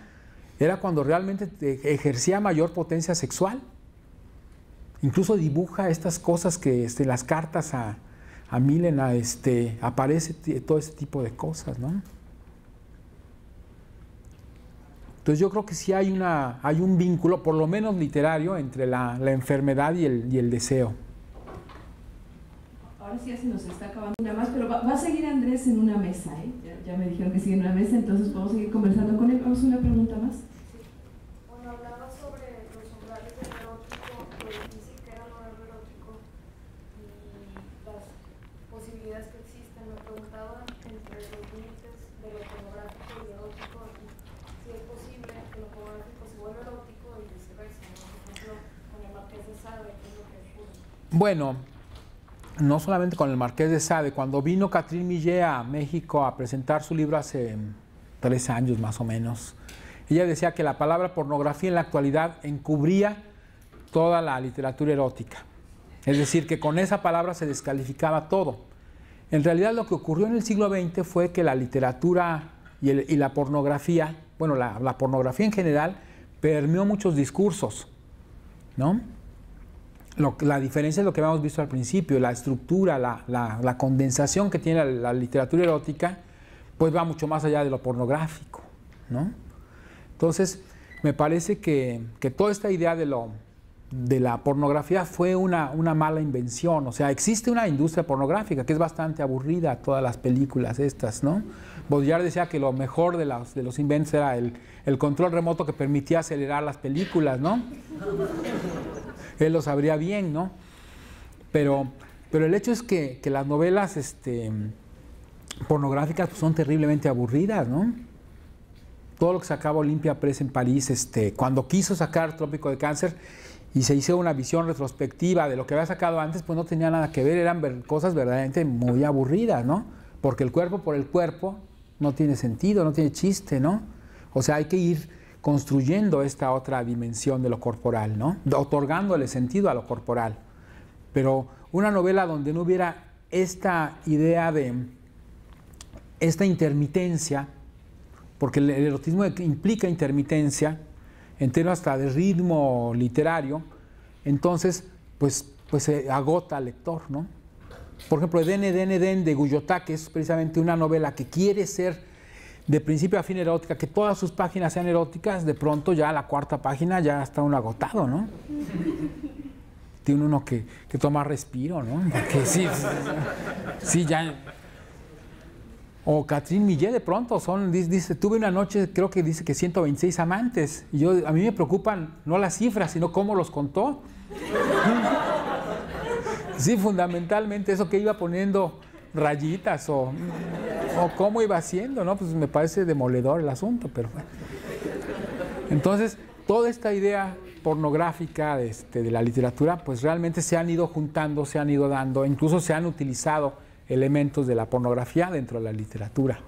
era cuando realmente ejercía mayor potencia sexual. Incluso dibuja estas cosas que este, las cartas a, a Milena este, aparece todo ese tipo de cosas, ¿no? Entonces yo creo que sí hay, una, hay un vínculo, por lo menos literario, entre la, la enfermedad y el, y el, deseo. Ahora sí ya se nos está acabando una más, pero va, va a seguir Andrés en una mesa, ¿eh? ya, ya, me dijeron que sigue en una mesa, entonces podemos seguir conversando con él. Vamos a una pregunta más. Sí. Bueno, hablaba sobre los umbrales del erótico, lo difícil que era lo erótico y las posibilidades que existen. Me preguntaba entre los límites de lo pornográfico y erótico si es posible que lo pornográfico se vuelva erótico y viceversa. ¿no? Por ejemplo, con el Marqués de Sade, ¿qué es lo que ocurre? Bueno, no solamente con el Marqués de Sade, cuando vino Catherine Millet a México a presentar su libro hace tres años más o menos, ella decía que la palabra pornografía en la actualidad encubría toda la literatura erótica. Es decir, que con esa palabra se descalificaba todo. En realidad lo que ocurrió en el siglo XX fue que la literatura y la pornografía, bueno, la, la, pornografía en general, permeó muchos discursos, ¿no? Lo, la diferencia es lo que habíamos visto al principio, la estructura, la, la, condensación que tiene la, literatura erótica, pues va mucho más allá de lo pornográfico, ¿no? Entonces, me parece que, que toda esta idea de, lo, de la pornografía fue una, una, mala invención. O sea, existe una industria pornográfica que es bastante aburrida, todas las películas estas, ¿no? Baudrillard decía que lo mejor de, las, de los inventos era el, el, control remoto que permitía acelerar las películas, ¿no? Él lo sabría bien, ¿no? Pero, pero el hecho es que, las novelas este, pornográficas pues, son terriblemente aburridas, ¿no? Todo lo que sacaba Olimpia Press en París, este, cuando quiso sacar Trópico de Cáncer y se hizo una visión retrospectiva de lo que había sacado antes, pues no tenía nada que ver, eran cosas verdaderamente muy aburridas, ¿no? Porque el cuerpo por el cuerpo no tiene sentido, no tiene chiste, ¿no? O sea, hay que ir construyendo esta otra dimensión de lo corporal, ¿no? Otorgándole sentido a lo corporal. Pero una novela donde no hubiera esta idea de esta intermitencia, porque el erotismo implica intermitencia, en términos hasta de ritmo literario, entonces pues, pues se agota al lector, ¿no? Por ejemplo, Eden, Eden, Eden de Guyotá, que es precisamente una novela que quiere ser de principio a fin erótica, que todas sus páginas sean eróticas, de pronto ya la cuarta página ya está uno agotado, ¿no? Tiene uno que, que tomar respiro, ¿no? Sí, sí, ya... O Catherine Millet de pronto, son, dice, tuve una noche, creo que dice que 126 amantes. Y yo, a mí me preocupan no las cifras, sino cómo los contó. Sí, fundamentalmente eso que iba poniendo rayitas o, o cómo iba haciendo, ¿no? Pues me parece demoledor el asunto, pero bueno. Entonces, toda esta idea pornográfica de, este, de la literatura, pues realmente se han ido juntando, se han ido dando, incluso se han utilizado elementos de la pornografía dentro de la literatura.